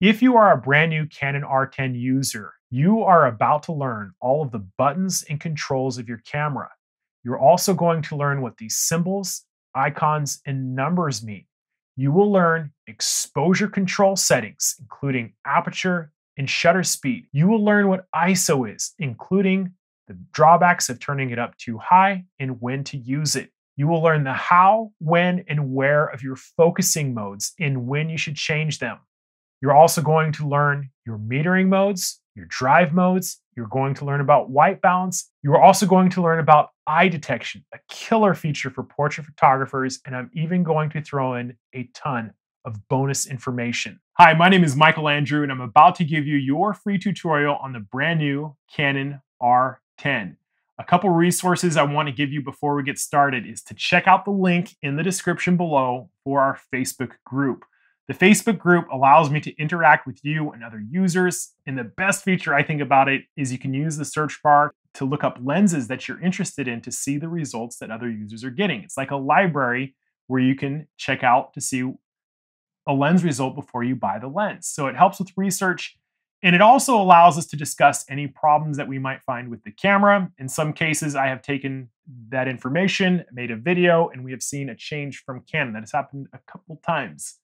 If you are a brand new Canon R10 user, you are about to learn all of the buttons and controls of your camera. You're also going to learn what these symbols, icons, and numbers mean. You will learn exposure control settings, including aperture and shutter speed. You will learn what ISO is, including the drawbacks of turning it up too high and when to use it. You will learn the how, when, and where of your focusing modes and when you should change them. You're also going to learn your metering modes, your drive modes. You're going to learn about white balance. You are also going to learn about eye detection, a killer feature for portrait photographers. And I'm even going to throw in a ton of bonus information. Hi, my name is Michael Andrew, and I'm about to give you your free tutorial on the brand new Canon R10. A couple resources I want to give you before we get started is to check out the link in the description below for our Facebook group. The Facebook group allows me to interact with you and other users. And the best feature I think about it is you can use the search bar to look up lenses that you're interested in to see the results that other users are getting. It's like a library where you can check out to see a lens result before you buy the lens. So it helps with research and it also allows us to discuss any problems that we might find with the camera. In some cases, I have taken that information, made a video, and we have seen a change from Canon. That has happened a couple times.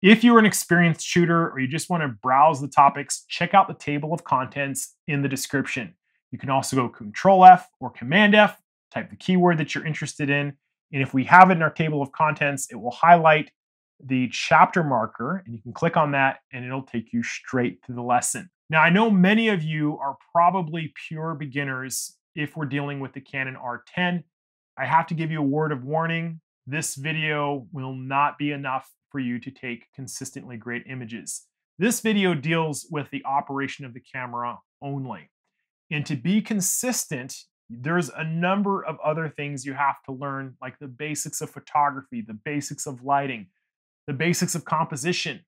If you're an experienced shooter or you just want to browse the topics, check out the table of contents in the description. You can also go Control F or Command F, type the keyword that you're interested in. And if we have it in our table of contents, it will highlight the chapter marker and you can click on that and it'll take you straight to the lesson. Now, I know many of you are probably pure beginners if we're dealing with the Canon R10. I have to give you a word of warning. This video will not be enough for you to take consistently great images. This video deals with the operation of the camera only. And to be consistent, there's a number of other things you have to learn, like the basics of photography, the basics of lighting, the basics of composition.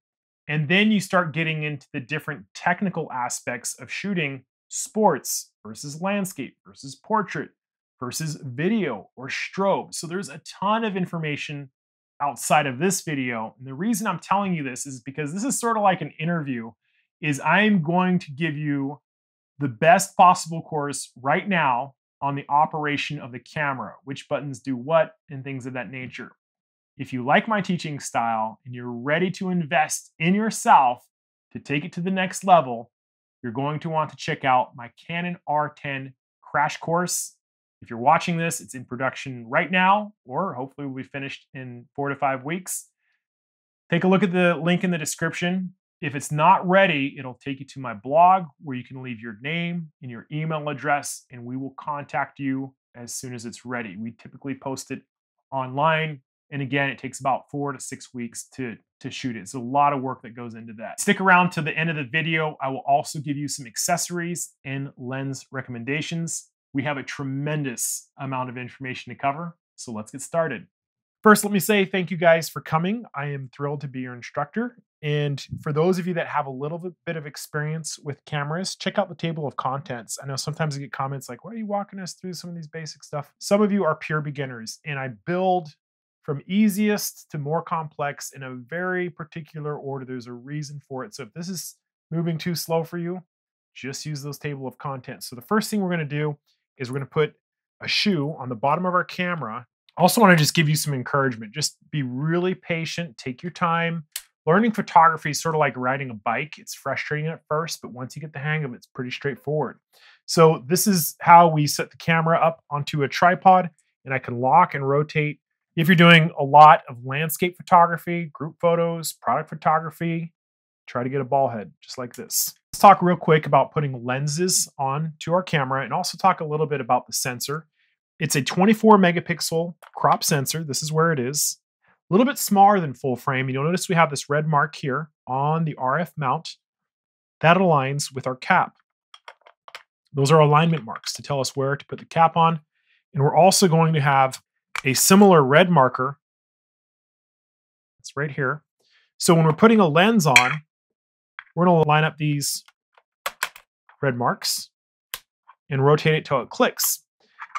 And then you start getting into the different technical aspects of shooting sports versus landscape versus portrait versus video or strobe. So there's a ton of information outside of this video. And the reason I'm telling you this is because this is sort of like an interview is I'm going to give you the best possible course right now on the operation of the camera, which buttons do what and things of that nature. If you like my teaching style and you're ready to invest in yourself to take it to the next level, you're going to want to check out my Canon R10 crash course if you're watching this, it's in production right now, or hopefully will be finished in four to five weeks. Take a look at the link in the description. If it's not ready, it'll take you to my blog where you can leave your name and your email address, and we will contact you as soon as it's ready. We typically post it online. And again, it takes about four to six weeks to, to shoot it. It's a lot of work that goes into that. Stick around to the end of the video. I will also give you some accessories and lens recommendations. We have a tremendous amount of information to cover, so let's get started. First, let me say thank you guys for coming. I am thrilled to be your instructor. And for those of you that have a little bit of experience with cameras, check out the table of contents. I know sometimes I get comments like, why are you walking us through some of these basic stuff? Some of you are pure beginners, and I build from easiest to more complex in a very particular order. There's a reason for it. So if this is moving too slow for you, just use those table of contents. So the first thing we're going to do is we're going to put a shoe on the bottom of our camera. Also want to just give you some encouragement. Just be really patient, take your time. Learning photography is sort of like riding a bike. It's frustrating at first, but once you get the hang of it, it's pretty straightforward. So this is how we set the camera up onto a tripod and I can lock and rotate. If you're doing a lot of landscape photography, group photos, product photography, try to get a ball head just like this. Let's talk real quick about putting lenses on to our camera and also talk a little bit about the sensor. It's a 24 megapixel crop sensor. This is where it is. A little bit smaller than full frame. You'll notice we have this red mark here on the RF mount. That aligns with our cap. Those are alignment marks to tell us where to put the cap on. And we're also going to have a similar red marker. It's right here. So when we're putting a lens on, we're going to line up these red marks and rotate it till it clicks.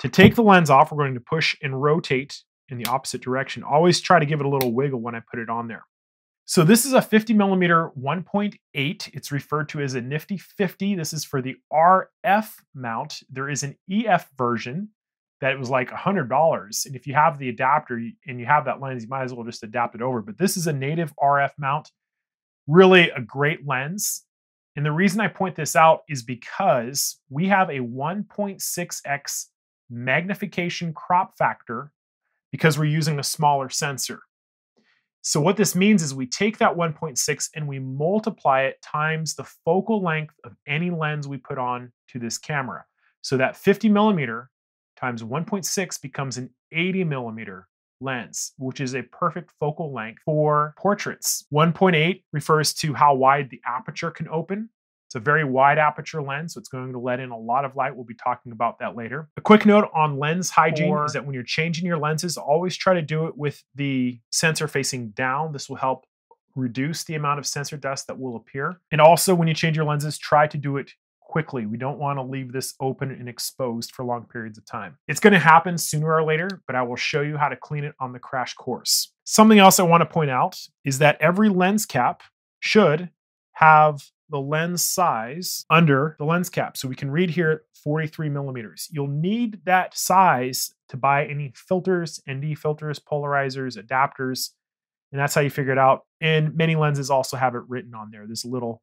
To take the lens off, we're going to push and rotate in the opposite direction. Always try to give it a little wiggle when I put it on there. So this is a 50 millimeter 1.8. It's referred to as a Nifty 50. This is for the RF mount. There is an EF version that was like $100. And if you have the adapter and you have that lens, you might as well just adapt it over. But this is a native RF mount, really a great lens. And the reason I point this out is because we have a 1.6x magnification crop factor because we're using a smaller sensor. So what this means is we take that 1.6 and we multiply it times the focal length of any lens we put on to this camera. So that 50 millimeter times 1.6 becomes an 80 millimeter lens, which is a perfect focal length for portraits. 1.8 refers to how wide the aperture can open. It's a very wide aperture lens, so it's going to let in a lot of light. We'll be talking about that later. A quick note on lens hygiene is that when you're changing your lenses, always try to do it with the sensor facing down. This will help reduce the amount of sensor dust that will appear. And also, when you change your lenses, try to do it quickly. We don't want to leave this open and exposed for long periods of time. It's going to happen sooner or later, but I will show you how to clean it on the crash course. Something else I want to point out is that every lens cap should have the lens size under the lens cap. So we can read here 43 millimeters. You'll need that size to buy any filters, ND filters, polarizers, adapters, and that's how you figure it out. And many lenses also have it written on there. A little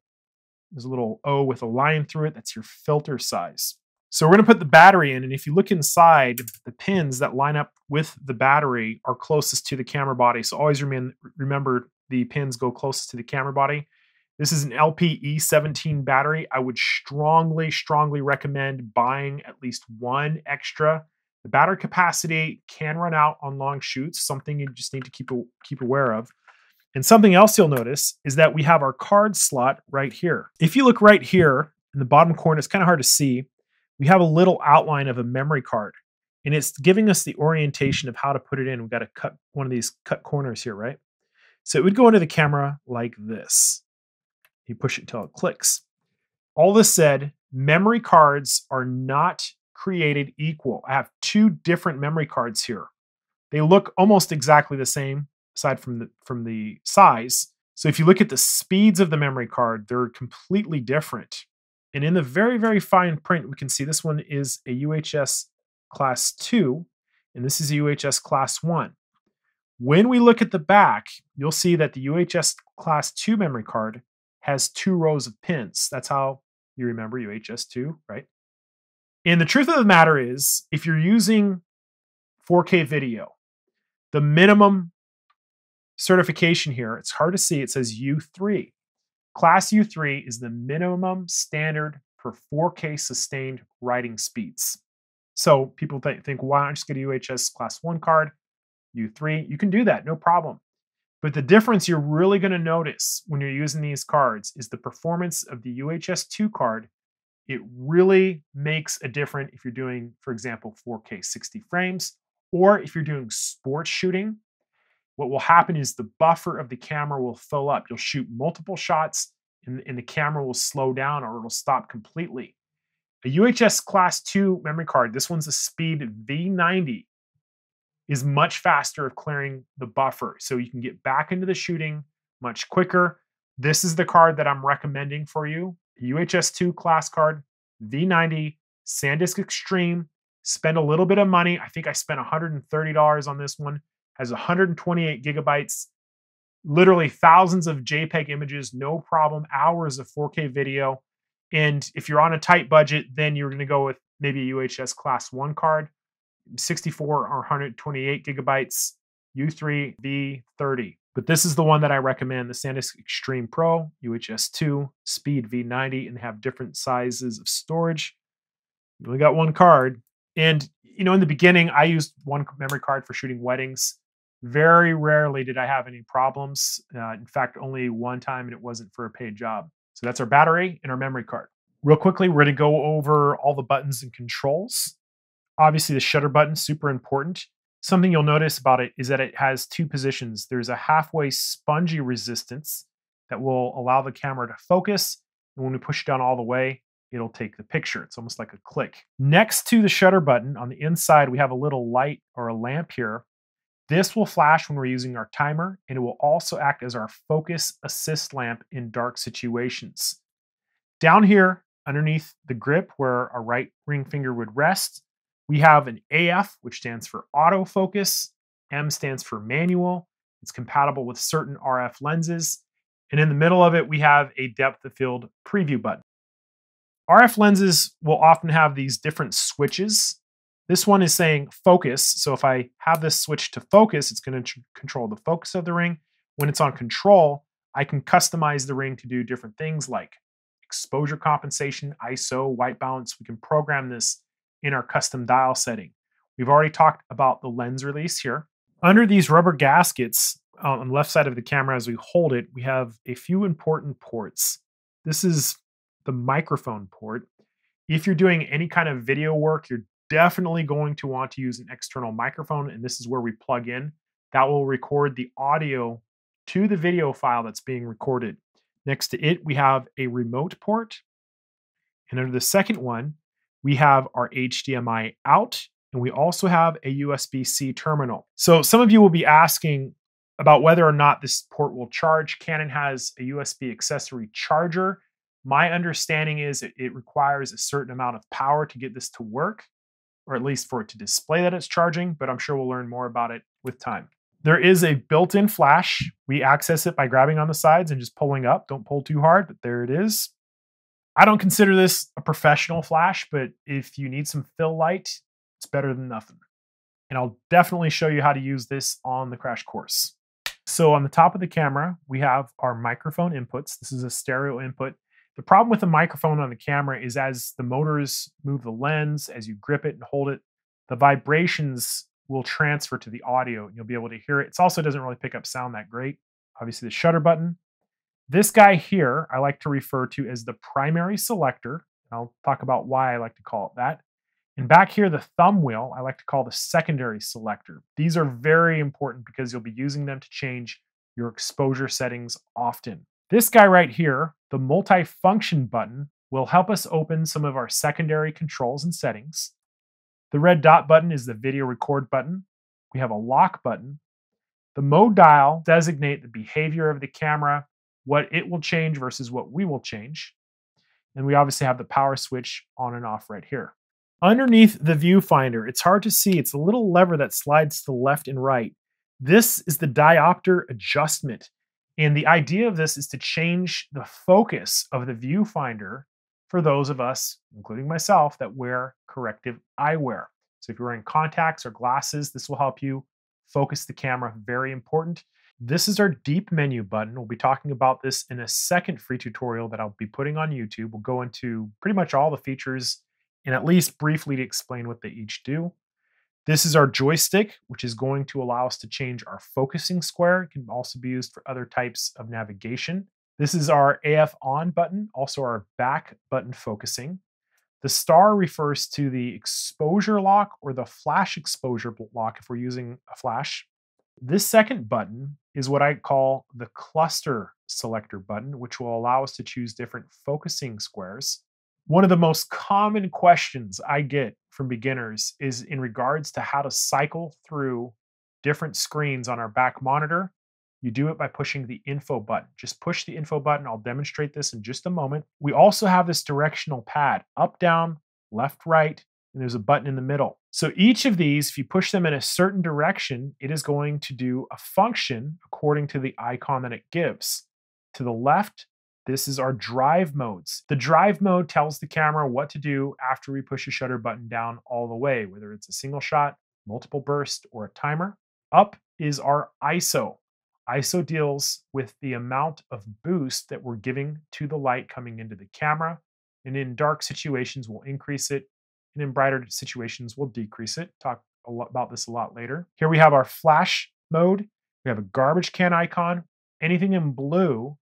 there's a little O with a line through it. That's your filter size. So we're going to put the battery in, and if you look inside, the pins that line up with the battery are closest to the camera body. So always remain, remember the pins go closest to the camera body. This is an LPE17 battery. I would strongly, strongly recommend buying at least one extra. The battery capacity can run out on long shoots, something you just need to keep, keep aware of. And something else you'll notice is that we have our card slot right here. If you look right here in the bottom corner, it's kind of hard to see. We have a little outline of a memory card and it's giving us the orientation of how to put it in. We've got to cut one of these cut corners here, right? So it would go into the camera like this. You push it until it clicks. All this said, memory cards are not created equal. I have two different memory cards here. They look almost exactly the same, aside from the from the size. So if you look at the speeds of the memory card, they're completely different. And in the very, very fine print, we can see this one is a UHS class 2, and this is a UHS class 1. When we look at the back, you'll see that the UHS class 2 memory card has two rows of pins. That's how you remember UHS 2, right? And the truth of the matter is, if you're using 4K video, the minimum certification here, it's hard to see, it says U3. Class U3 is the minimum standard for 4K sustained writing speeds. So people th- think, why don't I just get a UHS class 1 card, U3? You can do that, no problem. But the difference you're really going to notice when you're using these cards is the performance of the UHS2 card. It really makes a difference if you're doing, for example, 4K 60 frames, or if you're doing sports shooting. What will happen is the buffer of the camera will fill up. You'll shoot multiple shots and, and the camera will slow down or it'll stop completely. A UHS Class 2 memory card, this one's a speed V90 is much faster of clearing the buffer. So you can get back into the shooting much quicker. This is the card that I'm recommending for you. UHS2 class card, V90, SanDisk Extreme. Spend a little bit of money. I think I spent $130 on this one. Has 128 gigabytes, literally thousands of JPEG images, no problem, hours of 4K video. And if you're on a tight budget, then you're going to go with maybe a UHS class 1 card. 64 or 128 gigabytes U3 V30. But this is the one that I recommend the SanDisk Extreme Pro UHS 2 Speed V90 and have different sizes of storage. You only got one card. And, you know, in the beginning, I used one memory card for shooting weddings. Very rarely did I have any problems. Uh, in fact, only one time, and it wasn't for a paid job. So that's our battery and our memory card. Real quickly, we're going to go over all the buttons and controls. Obviously, the shutter button super important. Something you'll notice about it is that it has two positions. There's a halfway spongy resistance that will allow the camera to focus. And when we push it down all the way, it'll take the picture. It's almost like a click. Next to the shutter button on the inside, we have a little light or a lamp here. This will flash when we're using our timer, and it will also act as our focus assist lamp in dark situations. Down here, underneath the grip where our right ring finger would rest, we have an AF, which stands for autofocus. M stands for manual. It's compatible with certain RF lenses. And in the middle of it, we have a depth of field preview button. RF lenses will often have these different switches. This one is saying focus. So if I have this switch to focus, it's going to control the focus of the ring. When it's on control, I can customize the ring to do different things like exposure compensation, ISO, white balance. We can program this in our custom dial setting. We've already talked about the lens release here. Under these rubber gaskets uh, on the left side of the camera as we hold it, we have a few important ports. This is the microphone port. If you're doing any kind of video work, you're definitely going to want to use an external microphone, and this is where we plug in. That will record the audio to the video file that's being recorded. Next to it, we have a remote port. And under the second one, we have our HDMI out, and we also have a USB C terminal. So some of you will be asking about whether or not this port will charge. Canon has a USB accessory charger. My understanding is it, it requires a certain amount of power to get this to work, or at least for it to display that it's charging, but I'm sure we'll learn more about it with time. There is a built in flash. We access it by grabbing on the sides and just pulling up. Don't pull too hard, but there it is. I don't consider this a professional flash, but if you need some fill light, it's better than nothing. And I'll definitely show you how to use this on the crash course. So on the top of the camera, we have our microphone inputs. This is a stereo input. The problem with the microphone on the camera is as the motors move the lens, as you grip it and hold it, the vibrations will transfer to the audio and you'll be able to hear it. It also doesn't really pick up sound that great. Obviously the shutter button, this guy here, I like to refer to as the primary selector. I'll talk about why I like to call it that. And back here, the thumb wheel, I like to call the secondary selector. These are very important because you'll be using them to change your exposure settings often. This guy right here, the multi-function button, will help us open some of our secondary controls and settings. The red dot button is the video record button. We have a lock button. The mode dial designate the behavior of the camera what it will change versus what we will change. And we obviously have the power switch on and off right here. Underneath the viewfinder, it's hard to see. It's a little lever that slides to the left and right. This is the diopter adjustment. And the idea of this is to change the focus of the viewfinder for those of us, including myself, that wear corrective eyewear. So if you're wearing contacts or glasses, this will help you focus the camera. Very important. This is our deep menu button. We'll be talking about this in a second free tutorial that I'll be putting on YouTube. We'll go into pretty much all the features and at least briefly to explain what they each do. This is our joystick, which is going to allow us to change our focusing square. It can also be used for other types of navigation. This is our AF on button, also our back button focusing. The star refers to the exposure lock or the flash exposure lock if we're using a flash. This second button is what I call the cluster selector button, which will allow us to choose different focusing squares. One of the most common questions I get from beginners is in regards to how to cycle through different screens on our back monitor. You do it by pushing the info button. Just push the info button. I'll demonstrate this in just a moment. We also have this directional pad up, down, left, right, and there's a button in the middle. So each of these, if you push them in a certain direction, it is going to do a function according to the icon that it gives. To the left, this is our drive modes. The drive mode tells the camera what to do after we push a shutter button down all the way, whether it's a single shot, multiple burst, or a timer. Up is our ISO. ISO deals with the amount of boost that we're giving to the light coming into the camera. And in dark situations, we'll increase it and in brighter situations, we'll decrease it. Talk about this a lot later. Here we have our flash mode. We have a garbage can icon. Anything in blue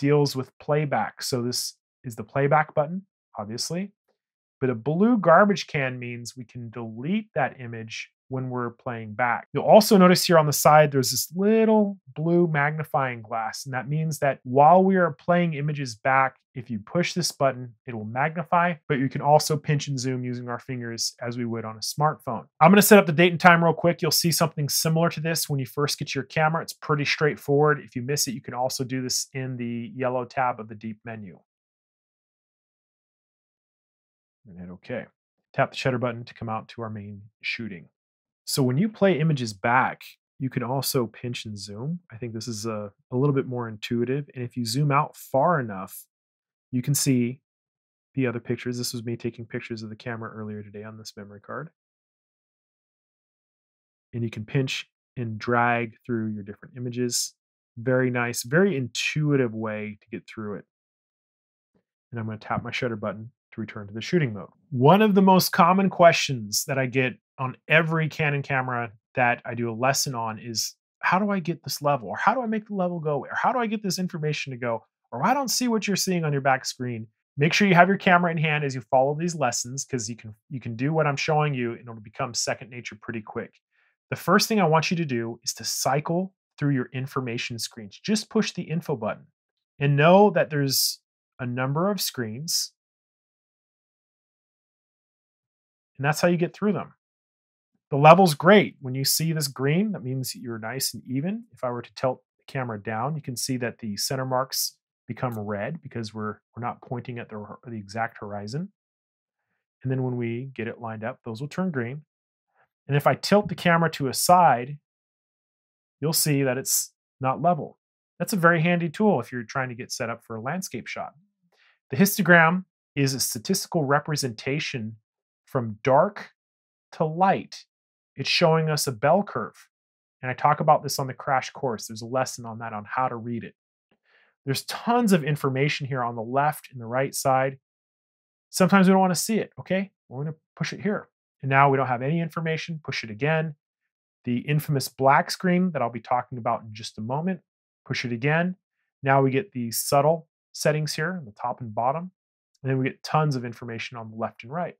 deals with playback. So this is the playback button, obviously. But a blue garbage can means we can delete that image when we're playing back. You'll also notice here on the side, there's this little blue magnifying glass. And that means that while we are playing images back, if you push this button, it will magnify, but you can also pinch and zoom using our fingers as we would on a smartphone. I'm gonna set up the date and time real quick. You'll see something similar to this when you first get your camera. It's pretty straightforward. If you miss it, you can also do this in the yellow tab of the deep menu. And hit OK. Tap the shutter button to come out to our main shooting. So when you play images back, you can also pinch and zoom. I think this is a, a little bit more intuitive. And if you zoom out far enough, you can see the other pictures. This was me taking pictures of the camera earlier today on this memory card. And you can pinch and drag through your different images. Very nice, very intuitive way to get through it. And I'm going to tap my shutter button to return to the shooting mode. One of the most common questions that I get on every Canon camera that I do a lesson on is how do I get this level? Or how do I make the level go? Or how do I get this information to go? Or I don't see what you're seeing on your back screen. Make sure you have your camera in hand as you follow these lessons because you can you can do what I'm showing you and it'll become second nature pretty quick. The first thing I want you to do is to cycle through your information screens. Just push the info button and know that there's a number of screens. And that's how you get through them. The level's great. When you see this green, that means you're nice and even. If I were to tilt the camera down, you can see that the center marks become red because we're, we're not pointing at the, the exact horizon. And then when we get it lined up, those will turn green. And if I tilt the camera to a side, you'll see that it's not level. That's a very handy tool if you're trying to get set up for a landscape shot. The histogram is a statistical representation from dark to light it's showing us a bell curve. And I talk about this on the crash course. There's a lesson on that on how to read it. There's tons of information here on the left and the right side. Sometimes we don't want to see it. Okay, we're going to push it here. And now we don't have any information. Push it again. The infamous black screen that I'll be talking about in just a moment. Push it again. Now we get the subtle settings here the top and bottom. And then we get tons of information on the left and right.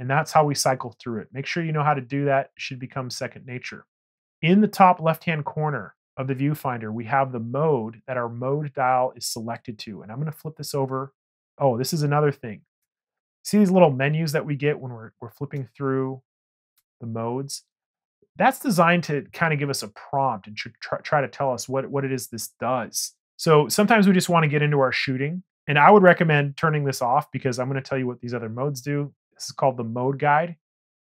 And that's how we cycle through it. Make sure you know how to do that. It should become second nature. In the top left-hand corner of the viewfinder, we have the mode that our mode dial is selected to. And I'm going to flip this over. Oh, this is another thing. See these little menus that we get when we're, we're flipping through the modes? That's designed to kind of give us a prompt and try, try to tell us what, what it is this does. So sometimes we just want to get into our shooting. And I would recommend turning this off because I'm going to tell you what these other modes do. This is called the mode guide.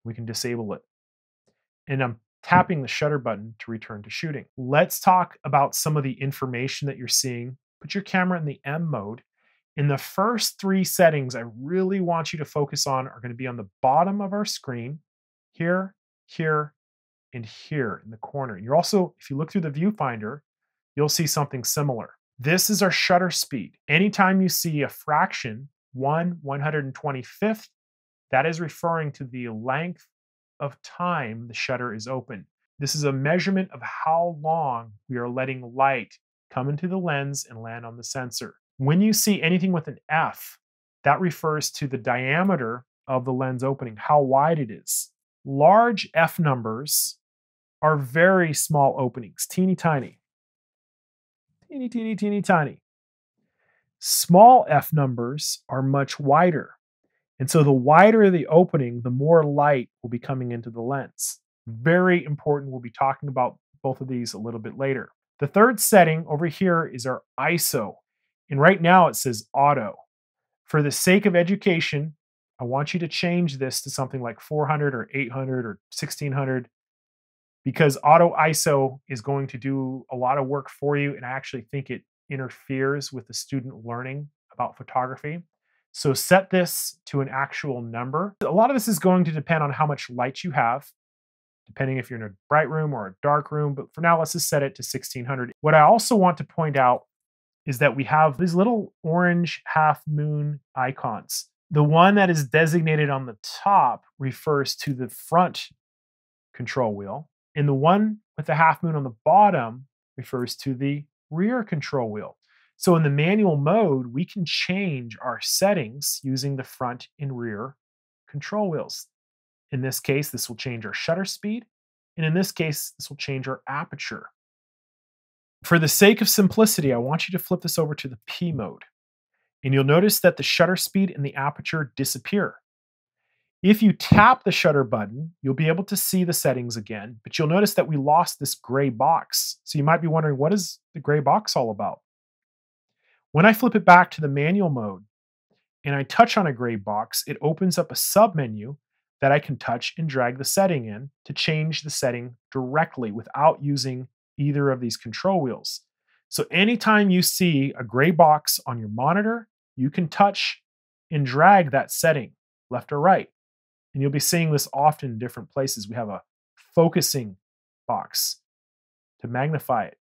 We can disable it. And I'm tapping the shutter button to return to shooting. Let's talk about some of the information that you're seeing. Put your camera in the M mode. In the first three settings, I really want you to focus on are going to be on the bottom of our screen, here, here, and here in the corner. You're also, if you look through the viewfinder, you'll see something similar. This is our shutter speed. Anytime you see a fraction, 1 125th, that is referring to the length of time the shutter is open. This is a measurement of how long we are letting light come into the lens and land on the sensor. When you see anything with an F, that refers to the diameter of the lens opening, how wide it is. Large F numbers are very small openings, teeny tiny. Teeny, teeny, teeny, tiny. Small F numbers are much wider. And so the wider the opening, the more light will be coming into the lens. Very important. We'll be talking about both of these a little bit later. The third setting over here is our ISO. And right now it says auto. For the sake of education, I want you to change this to something like 400 or 800 or 1600 because auto ISO is going to do a lot of work for you. And I actually think it interferes with the student learning about photography. So set this to an actual number. A lot of this is going to depend on how much light you have, depending if you're in a bright room or a dark room. But for now, let's just set it to 1600. What I also want to point out is that we have these little orange half moon icons. The one that is designated on the top refers to the front control wheel, and the one with the half moon on the bottom refers to the rear control wheel. So in the manual mode, we can change our settings using the front and rear control wheels. In this case, this will change our shutter speed. And in this case, this will change our aperture. For the sake of simplicity, I want you to flip this over to the P mode. And you'll notice that the shutter speed and the aperture disappear. If you tap the shutter button, you'll be able to see the settings again, but you'll notice that we lost this gray box. So you might be wondering, what is the gray box all about? When I flip it back to the manual mode and I touch on a gray box, it opens up a submenu that I can touch and drag the setting in to change the setting directly without using either of these control wheels. So anytime you see a gray box on your monitor, you can touch and drag that setting left or right. And you'll be seeing this often in different places. We have a focusing box to magnify it.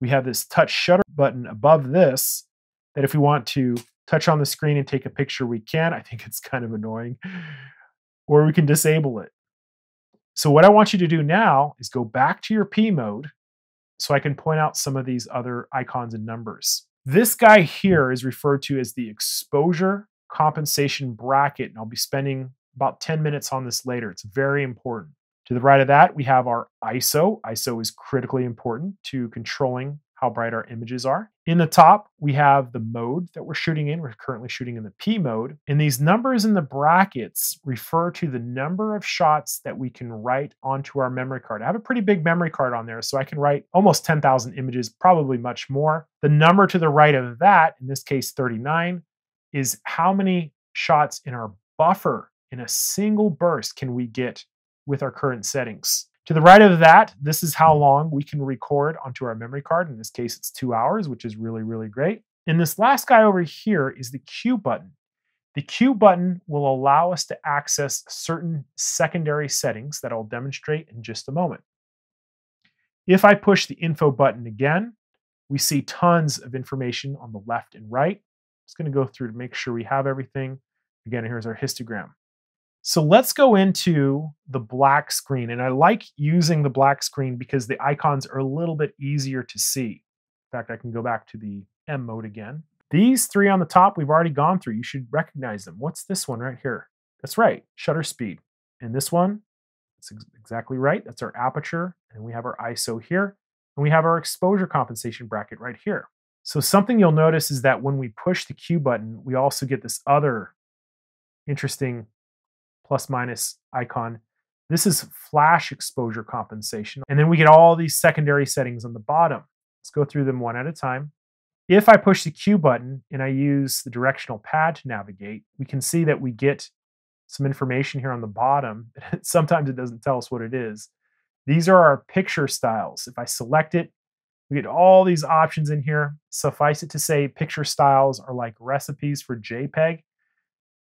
We have this touch shutter button above this that if we want to touch on the screen and take a picture, we can. I think it's kind of annoying. Or we can disable it. So what I want you to do now is go back to your P mode so I can point out some of these other icons and numbers. This guy here is referred to as the exposure compensation bracket, and I'll be spending about 10 minutes on this later. It's very important. To the right of that, we have our ISO. ISO is critically important to controlling how bright our images are. In the top, we have the mode that we're shooting in. We're currently shooting in the P mode. And these numbers in the brackets refer to the number of shots that we can write onto our memory card. I have a pretty big memory card on there, so I can write almost 10,000 images, probably much more. The number to the right of that, in this case 39, is how many shots in our buffer in a single burst can we get with our current settings. To the right of that, this is how long we can record onto our memory card. In this case, it's two hours, which is really, really great. And this last guy over here is the Q button. The Q button will allow us to access certain secondary settings that I'll demonstrate in just a moment. If I push the info button again, we see tons of information on the left and right. Just going to go through to make sure we have everything. Again, here's our histogram. So let's go into the black screen. And I like using the black screen because the icons are a little bit easier to see. In fact, I can go back to the M mode again. These three on the top, we've already gone through. You should recognize them. What's this one right here? That's right, shutter speed. And this one, it's ex exactly right. That's our aperture. And we have our ISO here. And we have our exposure compensation bracket right here. So something you'll notice is that when we push the Q button, we also get this other interesting plus minus icon. This is flash exposure compensation. And then we get all these secondary settings on the bottom. Let's go through them one at a time. If I push the Q button and I use the directional pad to navigate, we can see that we get some information here on the bottom. Sometimes it doesn't tell us what it is. These are our picture styles. If I select it, we get all these options in here. Suffice it to say, picture styles are like recipes for JPEG.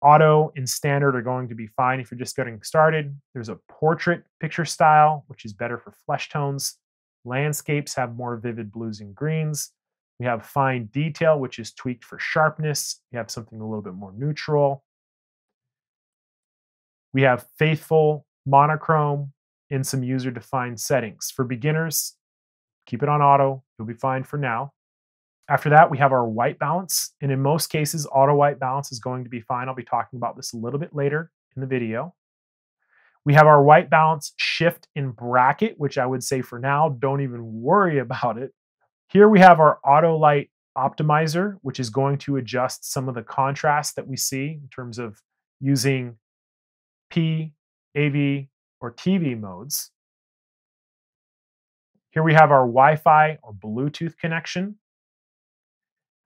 Auto and standard are going to be fine if you're just getting started. There's a portrait picture style, which is better for flesh tones. Landscapes have more vivid blues and greens. We have fine detail, which is tweaked for sharpness. We have something a little bit more neutral. We have faithful, monochrome, and some user defined settings. For beginners, keep it on auto. You'll be fine for now. After that, we have our white balance. And in most cases, auto white balance is going to be fine. I'll be talking about this a little bit later in the video. We have our white balance shift in bracket, which I would say for now, don't even worry about it. Here we have our auto light optimizer, which is going to adjust some of the contrast that we see in terms of using P, AV, or TV modes. Here we have our Wi-Fi or Bluetooth connection.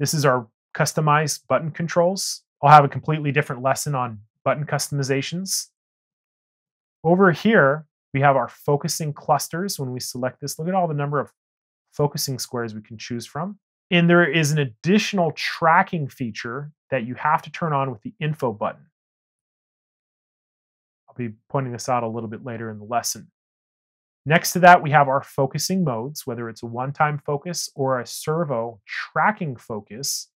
This is our customized button controls. I'll have a completely different lesson on button customizations. Over here, we have our focusing clusters. When we select this, look at all the number of focusing squares we can choose from. And there is an additional tracking feature that you have to turn on with the info button. I'll be pointing this out a little bit later in the lesson. Next to that, we have our focusing modes, whether it's a one-time focus or a servo tracking focus,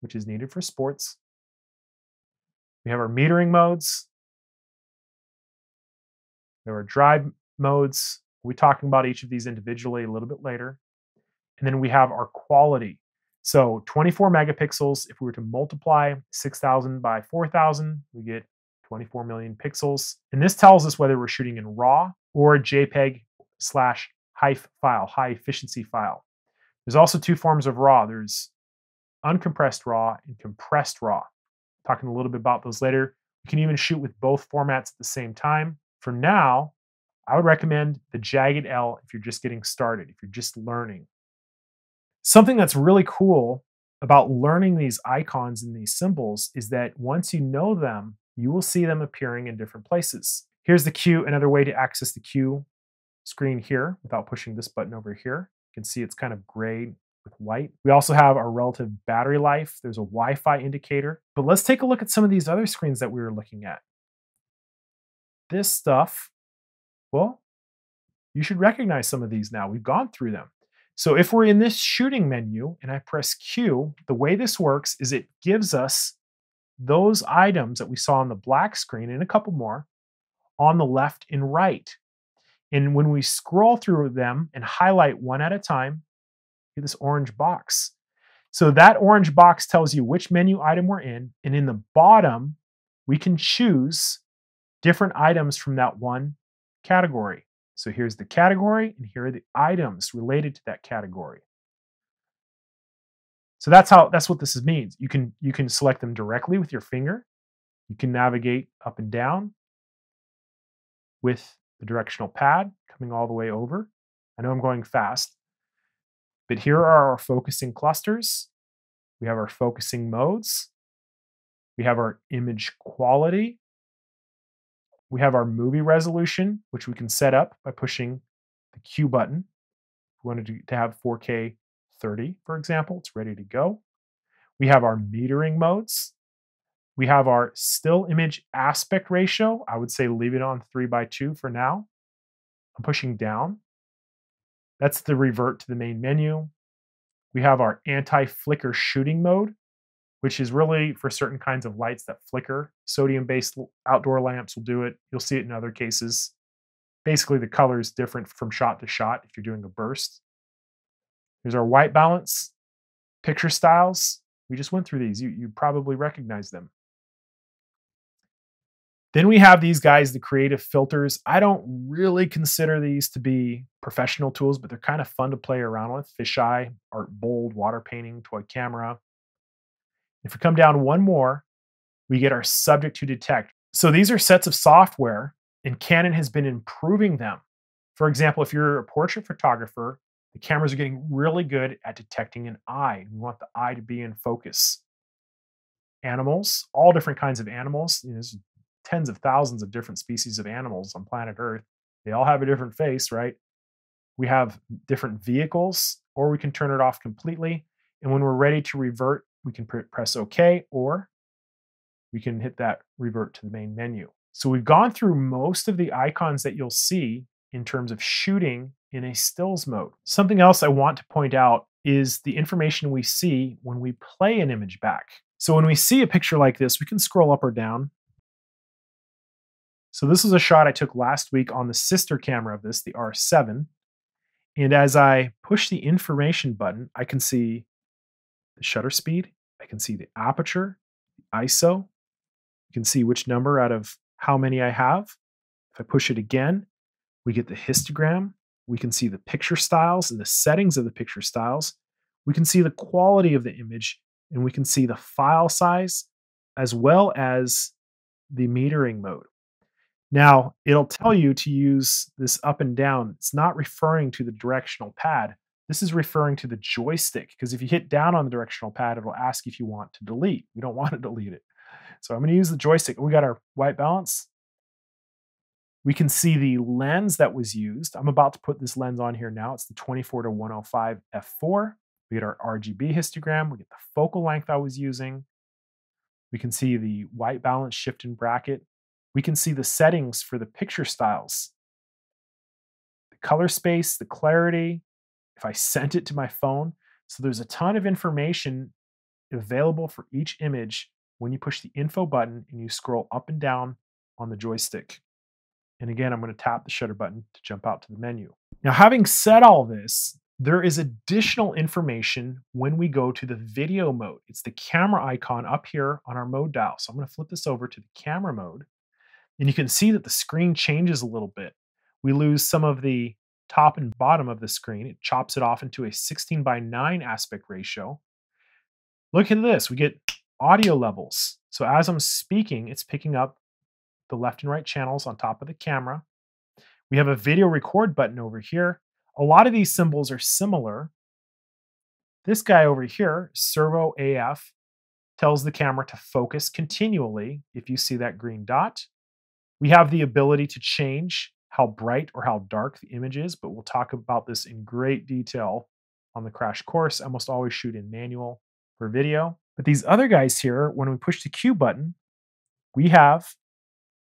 which is needed for sports. We have our metering modes. There are drive modes. We'll be talking about each of these individually a little bit later. And then we have our quality. So 24 megapixels, if we were to multiply 6,000 by 4,000, we get 24 million pixels. And this tells us whether we're shooting in RAW or JPEG slash HEIF file, high efficiency file. There's also two forms of RAW. There's uncompressed RAW and compressed RAW. Talking a little bit about those later. You can even shoot with both formats at the same time. For now, I would recommend the Jagged L if you're just getting started, if you're just learning. Something that's really cool about learning these icons and these symbols is that once you know them, you will see them appearing in different places. Here's the Q, another way to access the Q screen here without pushing this button over here. You can see it's kind of gray with white. We also have our relative battery life. There's a Wi-Fi indicator. But let's take a look at some of these other screens that we were looking at. This stuff, well, you should recognize some of these now. We've gone through them. So if we're in this shooting menu and I press Q, the way this works is it gives us those items that we saw on the black screen and a couple more on the left and right. And when we scroll through them and highlight one at a time, get this orange box. So that orange box tells you which menu item we're in. And in the bottom, we can choose different items from that one category. So here's the category, and here are the items related to that category. So that's how that's what this means. You can you can select them directly with your finger. You can navigate up and down with the directional pad coming all the way over. I know I'm going fast, but here are our focusing clusters. We have our focusing modes. We have our image quality. We have our movie resolution, which we can set up by pushing the Q button. If we wanted to have 4K 30, for example, it's ready to go. We have our metering modes. We have our still image aspect ratio. I would say leave it on 3 by 2 for now. I'm pushing down. That's the revert to the main menu. We have our anti-flicker shooting mode which is really for certain kinds of lights that flicker. Sodium based outdoor lamps will do it. You'll see it in other cases. Basically, the color is different from shot to shot if you're doing a burst. Here's our white balance, picture styles. We just went through these. You, you probably recognize them. Then we have these guys, the creative filters. I don't really consider these to be professional tools, but they're kind of fun to play around with. Fisheye, art bold, water painting, toy camera. If we come down one more, we get our subject to detect. So these are sets of software, and Canon has been improving them. For example, if you're a portrait photographer, the cameras are getting really good at detecting an eye. We want the eye to be in focus. Animals, all different kinds of animals. You know, there's tens of thousands of different species of animals on planet Earth. They all have a different face, right? We have different vehicles, or we can turn it off completely. And when we're ready to revert we can press OK or we can hit that revert to the main menu. So we've gone through most of the icons that you'll see in terms of shooting in a stills mode. Something else I want to point out is the information we see when we play an image back. So when we see a picture like this, we can scroll up or down. So this is a shot I took last week on the sister camera of this, the R7. And as I push the information button, I can see the shutter speed. I can see the aperture, the ISO. You can see which number out of how many I have. If I push it again, we get the histogram. We can see the picture styles and the settings of the picture styles. We can see the quality of the image and we can see the file size as well as the metering mode. Now, it'll tell you to use this up and down. It's not referring to the directional pad, this is referring to the joystick because if you hit down on the directional pad, it'll ask if you want to delete. We don't want to delete it. So I'm going to use the joystick. We got our white balance. We can see the lens that was used. I'm about to put this lens on here now. It's the 24 to 105 f4. We get our RGB histogram. We get the focal length I was using. We can see the white balance shift in bracket. We can see the settings for the picture styles, the color space, the clarity, if I sent it to my phone. So there's a ton of information available for each image when you push the info button and you scroll up and down on the joystick. And again, I'm going to tap the shutter button to jump out to the menu. Now, having said all this, there is additional information when we go to the video mode. It's the camera icon up here on our mode dial. So I'm going to flip this over to the camera mode. And you can see that the screen changes a little bit. We lose some of the top and bottom of the screen. It chops it off into a 16 by 9 aspect ratio. Look at this. We get audio levels. So as I'm speaking, it's picking up the left and right channels on top of the camera. We have a video record button over here. A lot of these symbols are similar. This guy over here, Servo AF, tells the camera to focus continually if you see that green dot. We have the ability to change how bright or how dark the image is, but we'll talk about this in great detail on the crash course. I almost always shoot in manual for video. But these other guys here, when we push the Q button, we have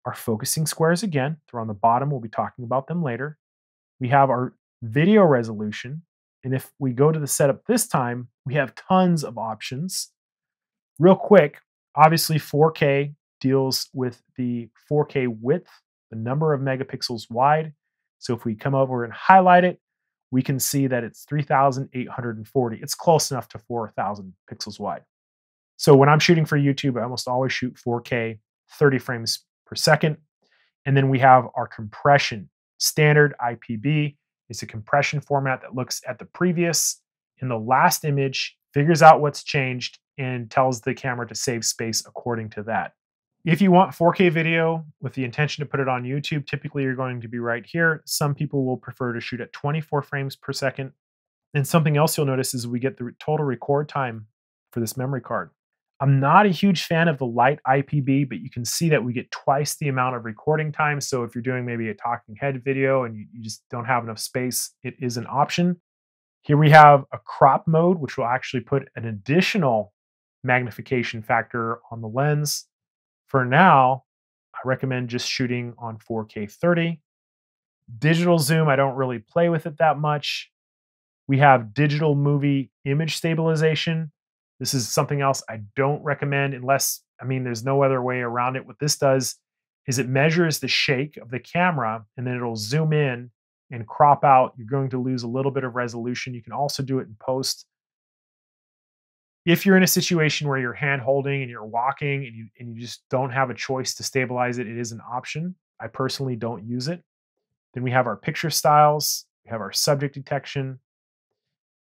our focusing squares again. They're on the bottom. We'll be talking about them later. We have our video resolution. And if we go to the setup this time, we have tons of options. Real quick, obviously 4K deals with the 4K width the number of megapixels wide. So if we come over and highlight it, we can see that it's 3,840. It's close enough to 4,000 pixels wide. So when I'm shooting for YouTube, I almost always shoot 4K, 30 frames per second. And then we have our compression. Standard IPB is a compression format that looks at the previous in the last image, figures out what's changed, and tells the camera to save space according to that. If you want 4K video with the intention to put it on YouTube, typically you're going to be right here. Some people will prefer to shoot at 24 frames per second. And something else you'll notice is we get the total record time for this memory card. I'm not a huge fan of the light IPB, but you can see that we get twice the amount of recording time. So if you're doing maybe a talking head video and you, just don't have enough space, it is an option. Here we have a crop mode, which will actually put an additional magnification factor on the lens. For now, I recommend just shooting on 4K 30. Digital zoom, I don't really play with it that much. We have digital movie image stabilization. This is something else I don't recommend unless, I mean, there's no other way around it. What this does is it measures the shake of the camera and then it'll zoom in and crop out. You're going to lose a little bit of resolution. You can also do it in post if you're in a situation where you're hand holding and you're walking and you and you just don't have a choice to stabilize it, it is an option. I personally don't use it. Then we have our picture styles, we have our subject detection,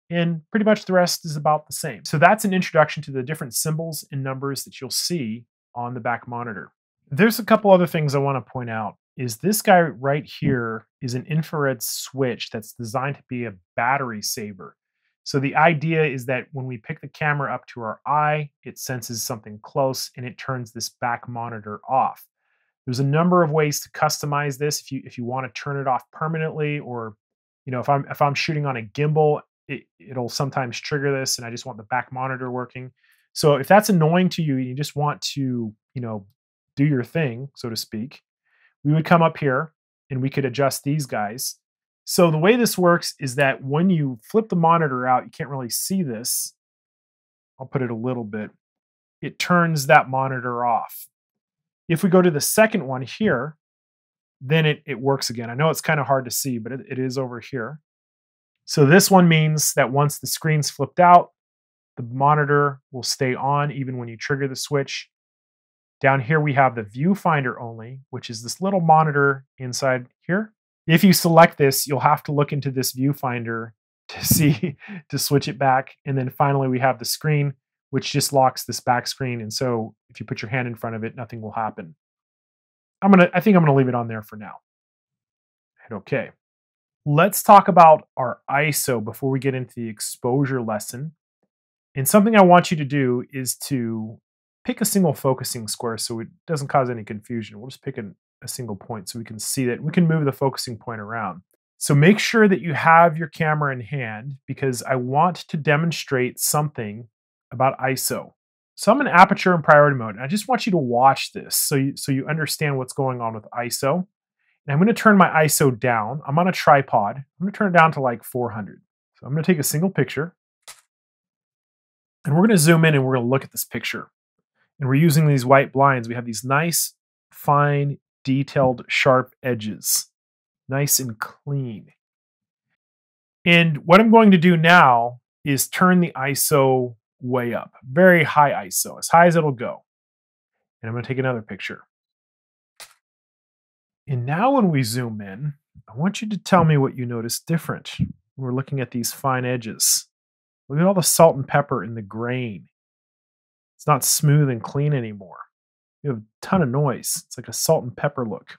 and pretty much the rest is about the same. So that's an introduction to the different symbols and numbers that you'll see on the back monitor. There's a couple other things I want to point out is this guy right here is an infrared switch that's designed to be a battery saver. So the idea is that when we pick the camera up to our eye, it senses something close and it turns this back monitor off. There's a number of ways to customize this if you if you want to turn it off permanently or you know if I'm if I'm shooting on a gimbal, it, it'll sometimes trigger this and I just want the back monitor working. So if that's annoying to you and you just want to, you know, do your thing, so to speak, we would come up here and we could adjust these guys so the way this works is that when you flip the monitor out, you can't really see this. I'll put it a little bit. It turns that monitor off. If we go to the second one here, then it, it works again. I know it's kind of hard to see, but it, it is over here. So this one means that once the screen's flipped out, the monitor will stay on even when you trigger the switch. Down here we have the viewfinder only, which is this little monitor inside here. If you select this, you'll have to look into this viewfinder to see to switch it back. And then finally, we have the screen, which just locks this back screen. And so if you put your hand in front of it, nothing will happen. I'm gonna, I think I'm gonna leave it on there for now. Hit OK. Let's talk about our ISO before we get into the exposure lesson. And something I want you to do is to pick a single focusing square so it doesn't cause any confusion. We'll just pick an a single point so we can see that we can move the focusing point around. So make sure that you have your camera in hand because I want to demonstrate something about ISO. So I'm in aperture and priority mode. And I just want you to watch this so you, so you understand what's going on with ISO. And I'm going to turn my ISO down. I'm on a tripod. I'm going to turn it down to like 400. So I'm going to take a single picture. And we're going to zoom in and we're going to look at this picture. And we're using these white blinds. We have these nice, fine, detailed, sharp edges. Nice and clean. And what I'm going to do now is turn the ISO way up, very high ISO, as high as it'll go. And I'm going to take another picture. And now when we zoom in, I want you to tell me what you notice different. when We're looking at these fine edges. Look at all the salt and pepper in the grain. It's not smooth and clean anymore. You have a ton of noise. It's like a salt and pepper look.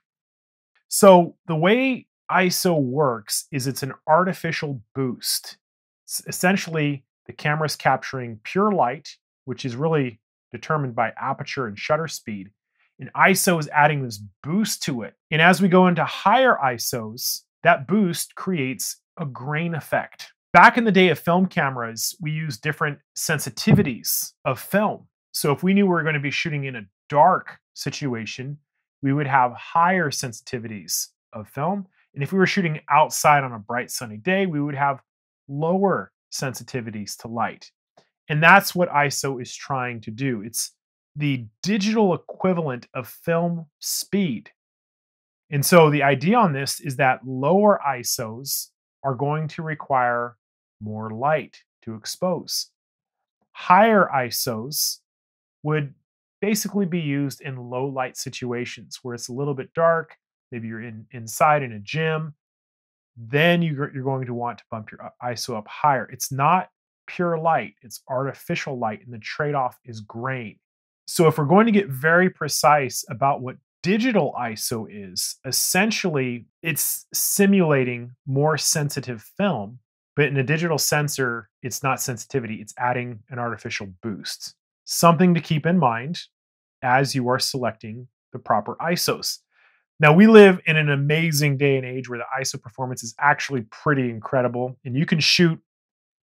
So the way ISO works is it's an artificial boost. It's essentially, the camera's capturing pure light, which is really determined by aperture and shutter speed. And ISO is adding this boost to it. And as we go into higher ISOs, that boost creates a grain effect. Back in the day of film cameras, we used different sensitivities of film. So if we knew we were going to be shooting in a dark situation, we would have higher sensitivities of film. And if we were shooting outside on a bright sunny day, we would have lower sensitivities to light. And that's what ISO is trying to do. It's the digital equivalent of film speed. And so the idea on this is that lower ISOs are going to require more light to expose. Higher ISOs would basically be used in low light situations where it's a little bit dark. Maybe you're in inside in a gym. Then you, you're going to want to bump your uh, ISO up higher. It's not pure light, it's artificial light, and the trade off is grain. So, if we're going to get very precise about what digital ISO is, essentially it's simulating more sensitive film, but in a digital sensor, it's not sensitivity, it's adding an artificial boost something to keep in mind as you are selecting the proper ISOs. Now, we live in an amazing day and age where the ISO performance is actually pretty incredible, and you can shoot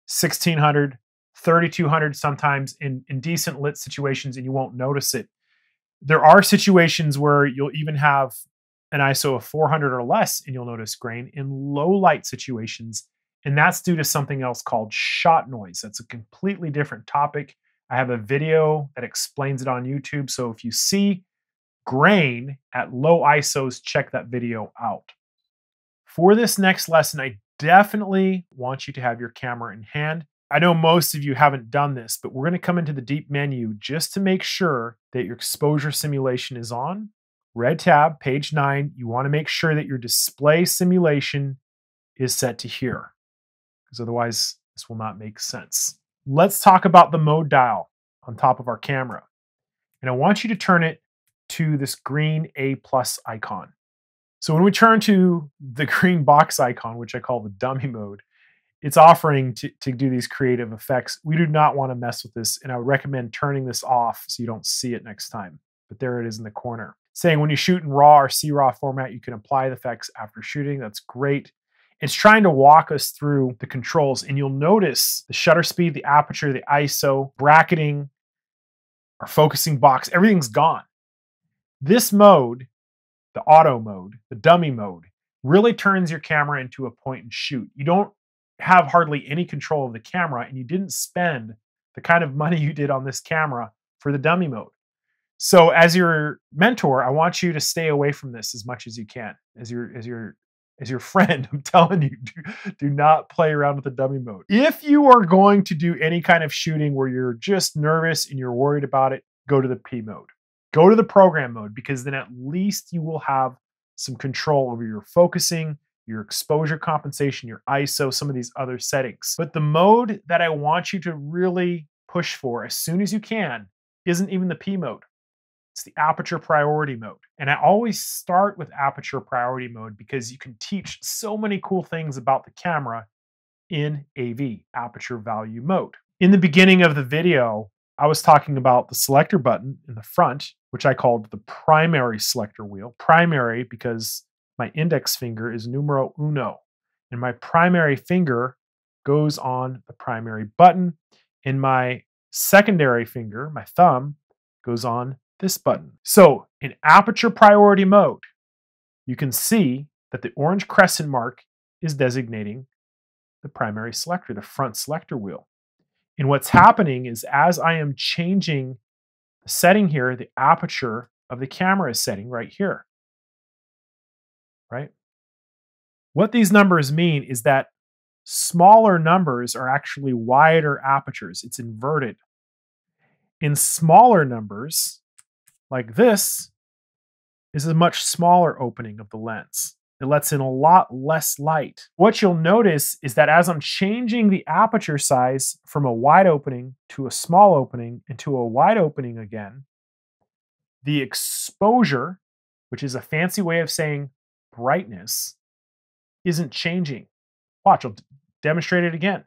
1600, 3200 sometimes in, in decent lit situations and you won't notice it. There are situations where you'll even have an ISO of 400 or less and you'll notice grain in low light situations. And that's due to something else called shot noise. That's a completely different topic. I have a video that explains it on YouTube. So if you see grain at low ISOs, check that video out. For this next lesson, I definitely want you to have your camera in hand. I know most of you haven't done this, but we're going to come into the deep menu just to make sure that your exposure simulation is on. Red tab, page nine, you want to make sure that your display simulation is set to here, because otherwise this will not make sense let's talk about the mode dial on top of our camera. And I want you to turn it to this green A plus icon. So when we turn to the green box icon, which I call the dummy mode, it's offering to, to do these creative effects. We do not want to mess with this, and I would recommend turning this off so you don't see it next time. But there it is in the corner. Saying when you shoot in RAW or CRAW format, you can apply the effects after shooting. That's great. It's trying to walk us through the controls, and you'll notice the shutter speed, the aperture, the ISO, bracketing, our focusing box, everything's gone. This mode, the auto mode, the dummy mode, really turns your camera into a point and shoot. You don't have hardly any control of the camera, and you didn't spend the kind of money you did on this camera for the dummy mode. So as your mentor, I want you to stay away from this as much as you can. As your as your as your friend, I'm telling you, do, do not play around with the dummy mode. If you are going to do any kind of shooting where you're just nervous and you're worried about it, go to the P mode. Go to the program mode because then at least you will have some control over your focusing, your exposure compensation, your ISO, some of these other settings. But the mode that I want you to really push for as soon as you can isn't even the P mode. It's the aperture priority mode. And I always start with aperture priority mode because you can teach so many cool things about the camera in AV, aperture value mode. In the beginning of the video, I was talking about the selector button in the front, which I called the primary selector wheel. Primary because my index finger is numero uno, and my primary finger goes on the primary button, and my secondary finger, my thumb, goes on this button. So in aperture priority mode, you can see that the orange crescent mark is designating the primary selector, the front selector wheel. And what's happening is as I am changing the setting here, the aperture of the camera is setting right here. Right? What these numbers mean is that smaller numbers are actually wider apertures. It's inverted. In smaller numbers, like this, is a much smaller opening of the lens. It lets in a lot less light. What you'll notice is that as I'm changing the aperture size from a wide opening to a small opening into a wide opening again, the exposure, which is a fancy way of saying brightness, isn't changing. Watch, I'll demonstrate it again.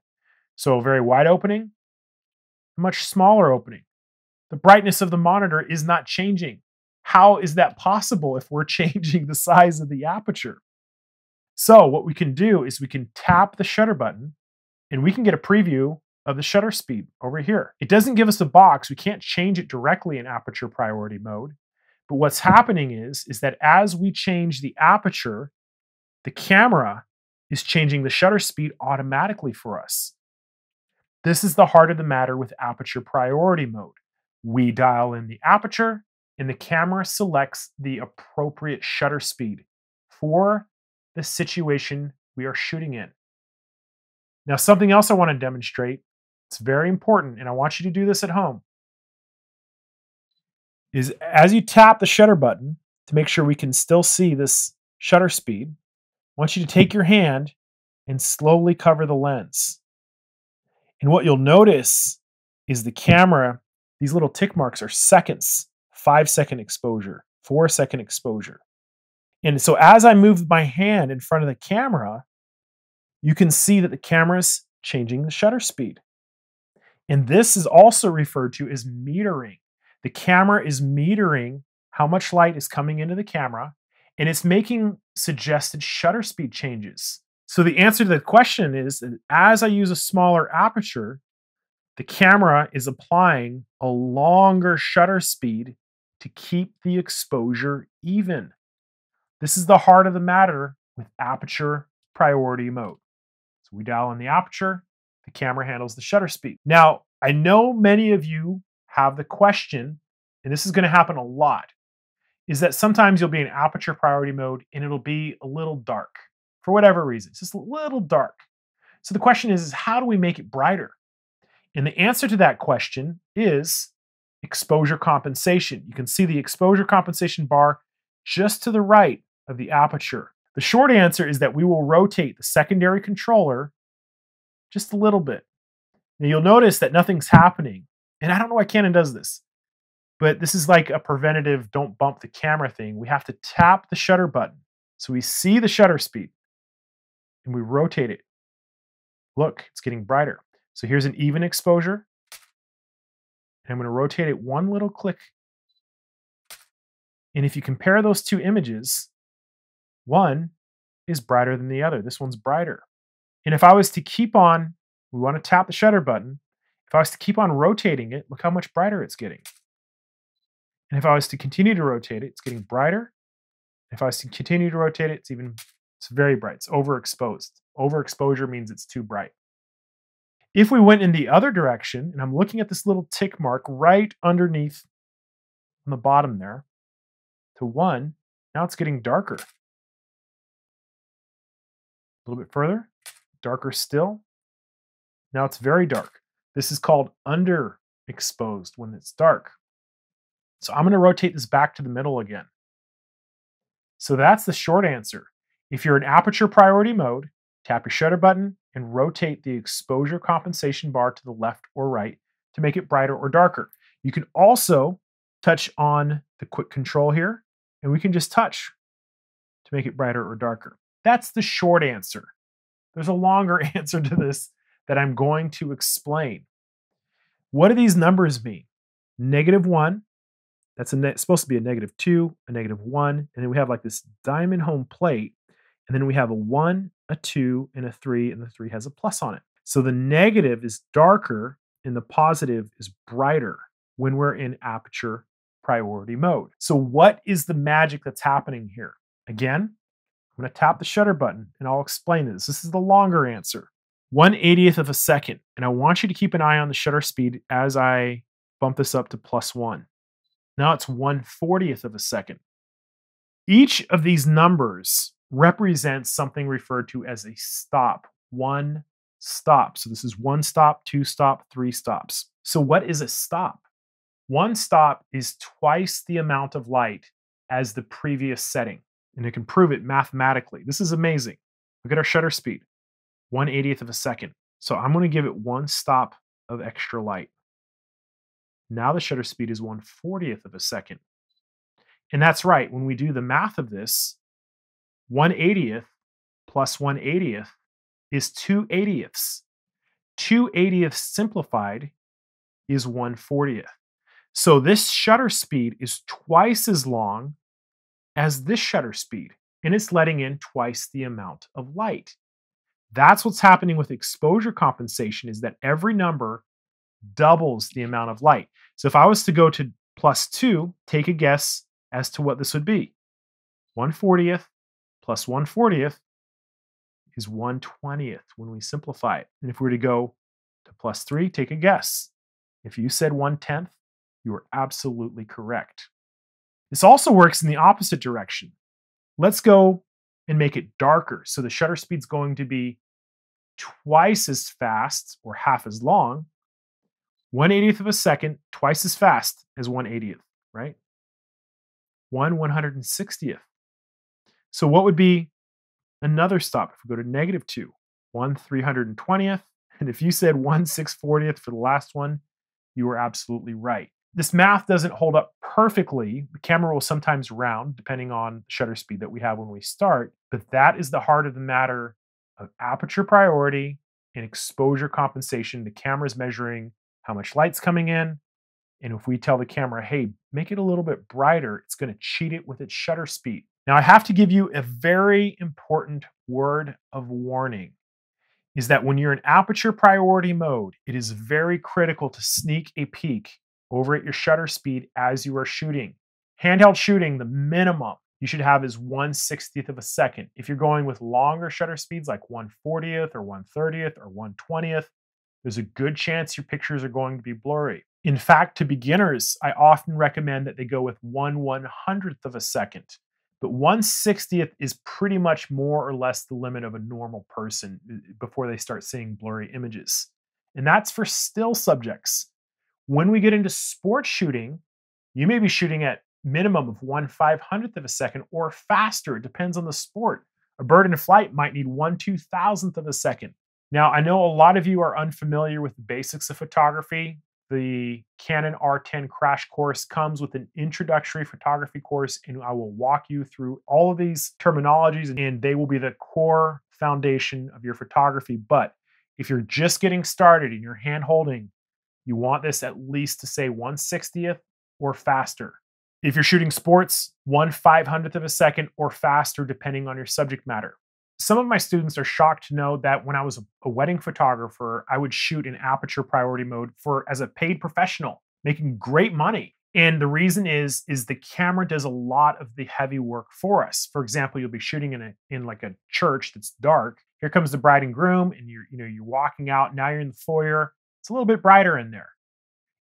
So a very wide opening, much smaller opening. The brightness of the monitor is not changing. How is that possible if we're changing the size of the aperture? So what we can do is we can tap the shutter button and we can get a preview of the shutter speed over here. It doesn't give us a box. We can't change it directly in aperture priority mode. But what's happening is, is that as we change the aperture, the camera is changing the shutter speed automatically for us. This is the heart of the matter with aperture priority mode. We dial in the aperture and the camera selects the appropriate shutter speed for the situation we are shooting in. Now, something else I want to demonstrate, it's very important, and I want you to do this at home, is as you tap the shutter button to make sure we can still see this shutter speed, I want you to take your hand and slowly cover the lens. And what you'll notice is the camera, these little tick marks are seconds, five second exposure, four second exposure. And so as I move my hand in front of the camera, you can see that the camera's changing the shutter speed. And this is also referred to as metering. The camera is metering how much light is coming into the camera, and it's making suggested shutter speed changes. So the answer to the question is that as I use a smaller aperture, the camera is applying a longer shutter speed to keep the exposure even. This is the heart of the matter with aperture priority mode. So we dial in the aperture, the camera handles the shutter speed. Now, I know many of you have the question, and this is going to happen a lot, is that sometimes you'll be in aperture priority mode and it'll be a little dark for whatever reason. It's just a little dark. So the question is, is how do we make it brighter? And the answer to that question is exposure compensation. You can see the exposure compensation bar just to the right of the aperture? The short answer is that we will rotate the secondary controller just a little bit. Now you'll notice that nothing's happening. And I don't know why Canon does this, but this is like a preventative don't bump the camera thing. We have to tap the shutter button. So we see the shutter speed and we rotate it. Look, it's getting brighter. So here's an even exposure. And I'm going to rotate it one little click. And if you compare those two images, one is brighter than the other. This one's brighter. And if I was to keep on, we want to tap the shutter button. If I was to keep on rotating it, look how much brighter it's getting. And if I was to continue to rotate it, it's getting brighter. If I was to continue to rotate it, it's even, it's very bright. It's overexposed. Overexposure means it's too bright. If we went in the other direction, and I'm looking at this little tick mark right underneath on the bottom there, to one, now it's getting darker. A little bit further, darker still. Now it's very dark. This is called underexposed when it's dark. So I'm going to rotate this back to the middle again. So that's the short answer. If you're in aperture priority mode, tap your shutter button and rotate the exposure compensation bar to the left or right to make it brighter or darker. You can also touch on the quick control here, and we can just touch to make it brighter or darker. That's the short answer. There's a longer answer to this that I'm going to explain. What do these numbers mean? Negative one, that's ne- supposed to be a negative two, a negative one, and then we have like this diamond home plate, and then we have a one, a two, and a three, and the three has a plus on it. So the negative is darker and the positive is brighter when we're in aperture priority mode. So, what is the magic that's happening here? Again, I'm going to tap the shutter button and I'll explain this. This is the longer answer. 1 80th of a second. And I want you to keep an eye on the shutter speed as I bump this up to plus one. Now it's 1 40th of a second. Each of these numbers represents something referred to as a stop. One stop. So this is one stop, two stop, three stops. So what is a stop? One stop is twice the amount of light as the previous setting. And it can prove it mathematically. This is amazing. Look at our shutter speed, 1 80th of a second. So I'm going to give it one stop of extra light. Now the shutter speed is 1 40th of a second. And that's right, when we do the math of this, 1 80th plus 1 80th is 2 80ths. 2 80ths simplified is 1 40th. So this shutter speed is twice as long as this shutter speed, and it's letting in twice the amount of light. That's what's happening with exposure compensation is that every number doubles the amount of light. So if I was to go to plus 2, take a guess as to what this would be. 1 40th plus 1 40th is 1 20th when we simplify it. And if we were to go to plus 3, take a guess. If you said 1 10th, you are absolutely correct. This also works in the opposite direction. Let's go and make it darker. So the shutter speed's going to be twice as fast or half as long. 1 80th of a second, twice as fast as 1 80th, right? 1 160th. So what would be another stop if we go to negative 2? 1 320th. And if you said 1 640th for the last one, you were absolutely right. This math doesn't hold up perfectly. The camera will sometimes round depending on shutter speed that we have when we start, but that is the heart of the matter of aperture priority and exposure compensation. The camera is measuring how much light's coming in. And if we tell the camera, hey, make it a little bit brighter, it's going to cheat it with its shutter speed. Now, I have to give you a very important word of warning is that when you're in aperture priority mode, it is very critical to sneak a peek over at your shutter speed as you are shooting. Handheld shooting, the minimum you should have is 1 60th of a second. If you're going with longer shutter speeds like 1 40th or 1 30th or 1 20th, there's a good chance your pictures are going to be blurry. In fact, to beginners, I often recommend that they go with 1 100th of a second. But 1 60th is pretty much more or less the limit of a normal person uh, before they start seeing blurry images. And that's for still subjects. When we get into sports shooting, you may be shooting at minimum of 1 500th of a second or faster. It depends on the sport. A bird in flight might need 1 2000th of a second. Now, I know a lot of you are unfamiliar with the basics of photography. The Canon R10 crash course comes with an introductory photography course, and I will walk you through all of these terminologies, and they will be the core foundation of your photography. But if you're just getting started and you're hand holding, you want this at least to say 160th or faster. If you're shooting sports, 1 500th of a second or faster, depending on your subject matter. Some of my students are shocked to know that when I was a wedding photographer, I would shoot in aperture priority mode for as a paid professional, making great money. And the reason is is the camera does a lot of the heavy work for us. For example, you'll be shooting in a in like a church that's dark. Here comes the bride and groom, and you're you know you're walking out. Now you're in the foyer. It's a little bit brighter in there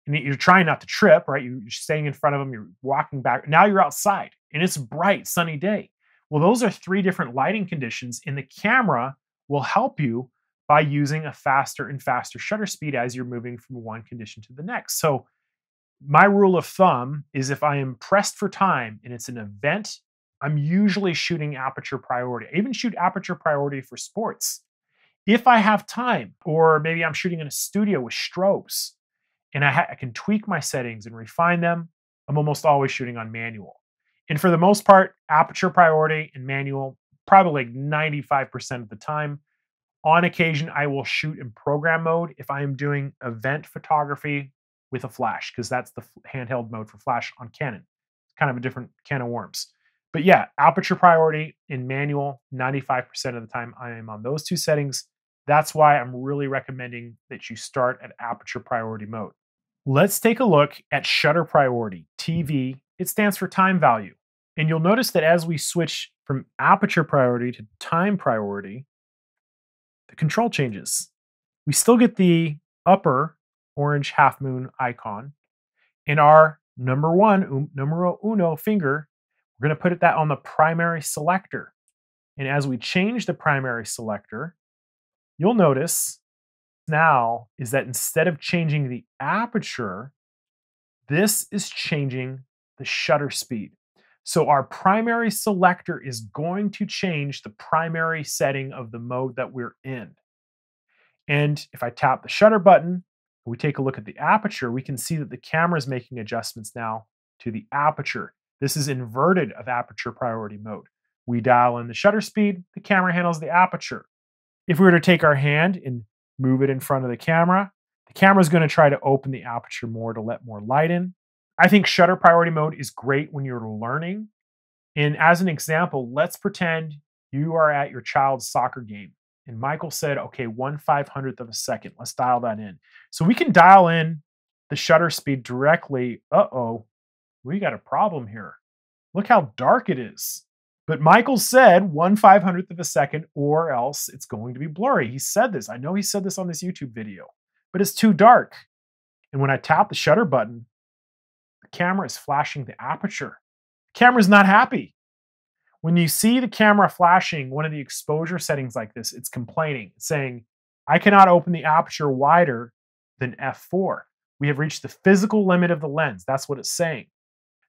and you're trying not to trip, right? You're staying in front of them, you're walking back. Now you're outside and it's a bright, sunny day. Well, those are three different lighting conditions, and the camera will help you by using a faster and faster shutter speed as you're moving from one condition to the next. So, my rule of thumb is if I am pressed for time and it's an event, I'm usually shooting aperture priority. I even shoot aperture priority for sports. If I have time, or maybe I'm shooting in a studio with strobes, and I, ha- I can tweak my settings and refine them, I'm almost always shooting on manual. And for the most part, aperture priority and manual, probably like 95% of the time. On occasion, I will shoot in program mode if I am doing event photography with a flash, because that's the handheld mode for flash on Canon. It's kind of a different can of worms. But yeah, aperture priority in manual, 95% of the time I am on those two settings. That's why I'm really recommending that you start at aperture priority mode. Let's take a look at shutter priority, TV. It stands for time value. And you'll notice that as we switch from aperture priority to time priority, the control changes. We still get the upper orange half moon icon. In our number one, um, numero uno finger, we're going to put it that on the primary selector. And as we change the primary selector, you'll notice now is that instead of changing the aperture, this is changing the shutter speed. So our primary selector is going to change the primary setting of the mode that we're in. And if I tap the shutter button, we take a look at the aperture, we can see that the camera is making adjustments now to the aperture. This is inverted of aperture priority mode. We dial in the shutter speed, the camera handles the aperture. If we were to take our hand and move it in front of the camera, the camera is going to try to open the aperture more to let more light in. I think shutter priority mode is great when you're learning. And as an example, let's pretend you are at your child's soccer game. And Michael said, okay, one five hundredth of a second. Let's dial that in. So we can dial in the shutter speed directly. Uh oh, we got a problem here. Look how dark it is. But Michael said one five hundredth of a second, or else it's going to be blurry. He said this. I know he said this on this YouTube video, but it's too dark. And when I tap the shutter button, camera is flashing the aperture. The camera's not happy. When you see the camera flashing one of the exposure settings like this, it's complaining, saying, I cannot open the aperture wider than f4. We have reached the physical limit of the lens. That's what it's saying.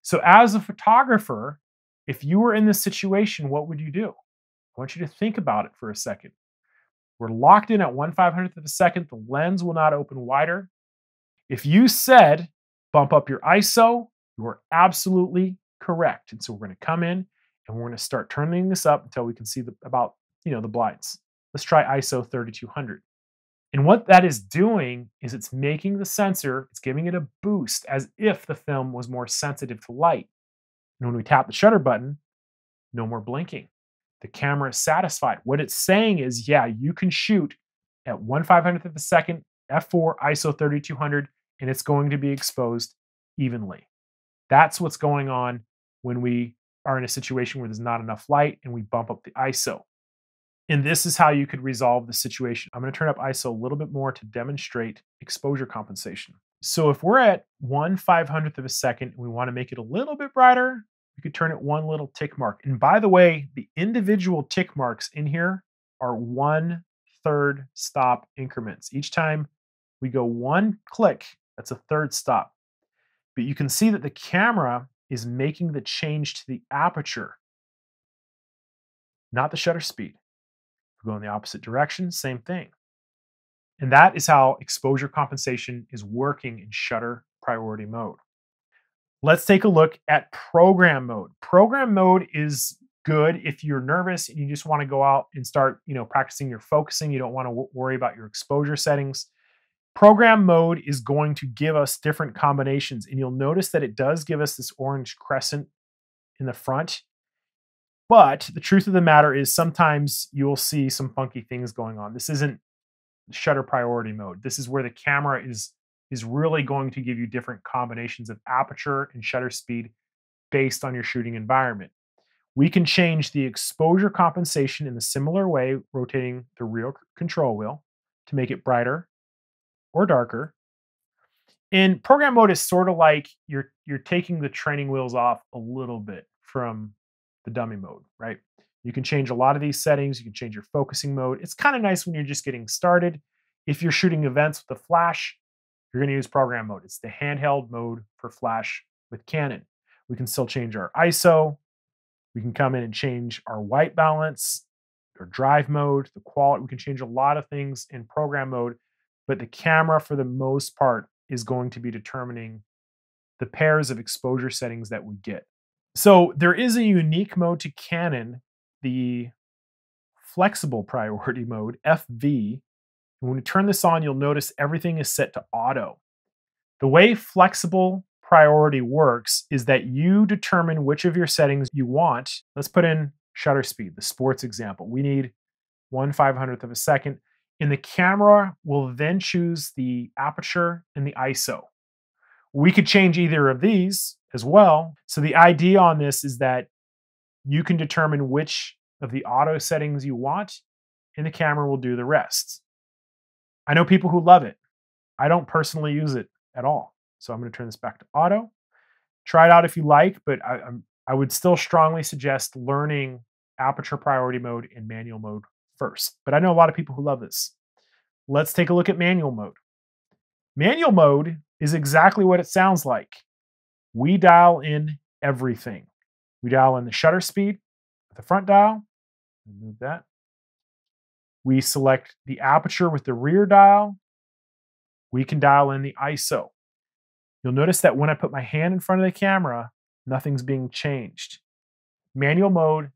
So, as a photographer, if you were in this situation, what would you do? I want you to think about it for a second. We're locked in at 1 500th of a second. The lens will not open wider. If you said bump up your ISO, you are absolutely correct. And so we're going to come in and we're going to start turning this up until we can see the, about, you know, the blinds. Let's try ISO 3200. And what that is doing is it's making the sensor, it's giving it a boost as if the film was more sensitive to light. And when we tap the shutter button, no more blinking. The camera is satisfied. What it's saying is, yeah, you can shoot at 1 500th of a second, f4, ISO 3200, and it's going to be exposed evenly. That's what's going on when we are in a situation where there's not enough light and we bump up the ISO. And this is how you could resolve the situation. I'm going to turn up ISO a little bit more to demonstrate exposure compensation. So if we're at 1 500th of a second and we want to make it a little bit brighter, we could turn it one little tick mark. And by the way, the individual tick marks in here are one third stop increments. Each time we go one click, that's a third stop. But you can see that the camera is making the change to the aperture, not the shutter speed. We go in the opposite direction, same thing. And that is how exposure compensation is working in shutter priority mode. Let's take a look at program mode. Program mode is good if you're nervous and you just want to go out and start, you know, practicing your focusing. You don't want to worry about your exposure settings. Program mode is going to give us different combinations, and you'll notice that it does give us this orange crescent in the front. But the truth of the matter is sometimes you'll see some funky things going on. This isn't shutter priority mode. This is where the camera is is really going to give you different combinations of aperture and shutter speed based on your shooting environment. We can change the exposure compensation in a similar way, rotating the rear control wheel to make it brighter or darker. In program mode is sort of like you're you're taking the training wheels off a little bit from the dummy mode, right? You can change a lot of these settings. You can change your focusing mode. It's kind of nice when you're just getting started. If you're shooting events with the flash, you're going to use program mode. It's the handheld mode for flash with Canon. We can still change our ISO. We can come in and change our white balance, our drive mode, the quality. We can change a lot of things in program mode but the camera, for the most part, is going to be determining the pairs of exposure settings that we get. So there is a unique mode to Canon, the flexible priority mode, FV. And when we turn this on, you'll notice everything is set to auto. The way flexible priority works is that you determine which of your settings you want. Let's put in shutter speed, the sports example. We need one five hundredth of a second and the camera will then choose the aperture and the ISO. We could change either of these as well. So the idea on this is that you can determine which of the auto settings you want, and the camera will do the rest. I know people who love it. I don't personally use it at all. So I'm going to turn this back to auto. Try it out if you like, but I, I would still strongly suggest learning aperture priority mode and manual mode first. But I know a lot of people who love this. Let's take a look at manual mode. Manual mode is exactly what it sounds like. We dial in everything. We dial in the shutter speed with the front dial. Move that. We select the aperture with the rear dial. We can dial in the ISO. You'll notice that when I put my hand in front of the camera, nothing's being changed. Manual mode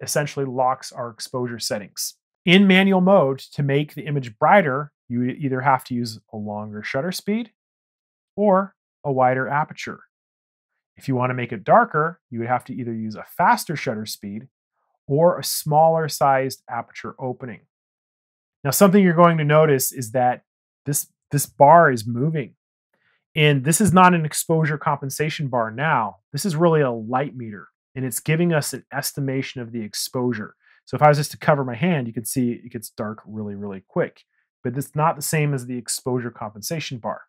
essentially locks our exposure settings. In manual mode, to make the image brighter, you either have to use a longer shutter speed or a wider aperture. If you want to make it darker, you would have to either use a faster shutter speed or a smaller sized aperture opening. Now, something you're going to notice is that this, this bar is moving. And this is not an exposure compensation bar now. This is really a light meter, and it's giving us an estimation of the exposure. So if I was just to cover my hand, you can see it gets dark really, really quick. But it's not the same as the exposure compensation bar.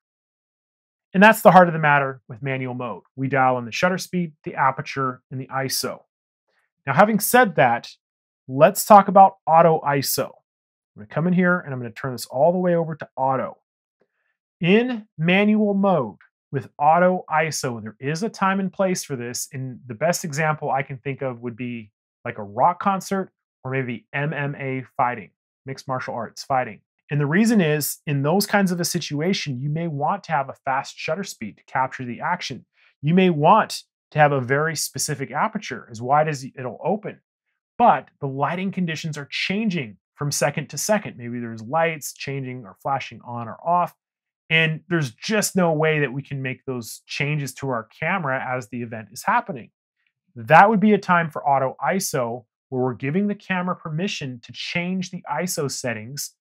And that's the heart of the matter with manual mode. We dial in the shutter speed, the aperture, and the ISO. Now, having said that, let's talk about auto ISO. I'm going to come in here and I'm going to turn this all the way over to auto. In manual mode with auto ISO, there is a time and place for this. And the best example I can think of would be like a rock concert or maybe MMA fighting, mixed martial arts fighting. And the reason is in those kinds of a situation, you may want to have a fast shutter speed to capture the action. You may want to have a very specific aperture as wide as it'll open. But the lighting conditions are changing from second to second. Maybe there's lights changing or flashing on or off. And there's just no way that we can make those changes to our camera as the event is happening. That would be a time for auto ISO where we're giving the camera permission to change the ISO settings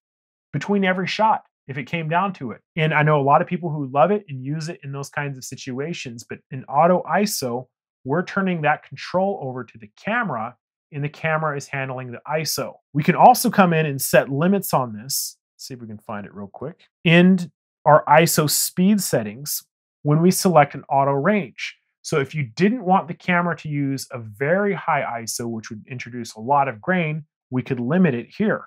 between every shot if it came down to it. And I know a lot of people who love it and use it in those kinds of situations, but in auto ISO, we're turning that control over to the camera and the camera is handling the ISO. We can also come in and set limits on this. Let's see if we can find it real quick. In our ISO speed settings, when we select an auto range. So if you didn't want the camera to use a very high ISO, which would introduce a lot of grain, we could limit it here.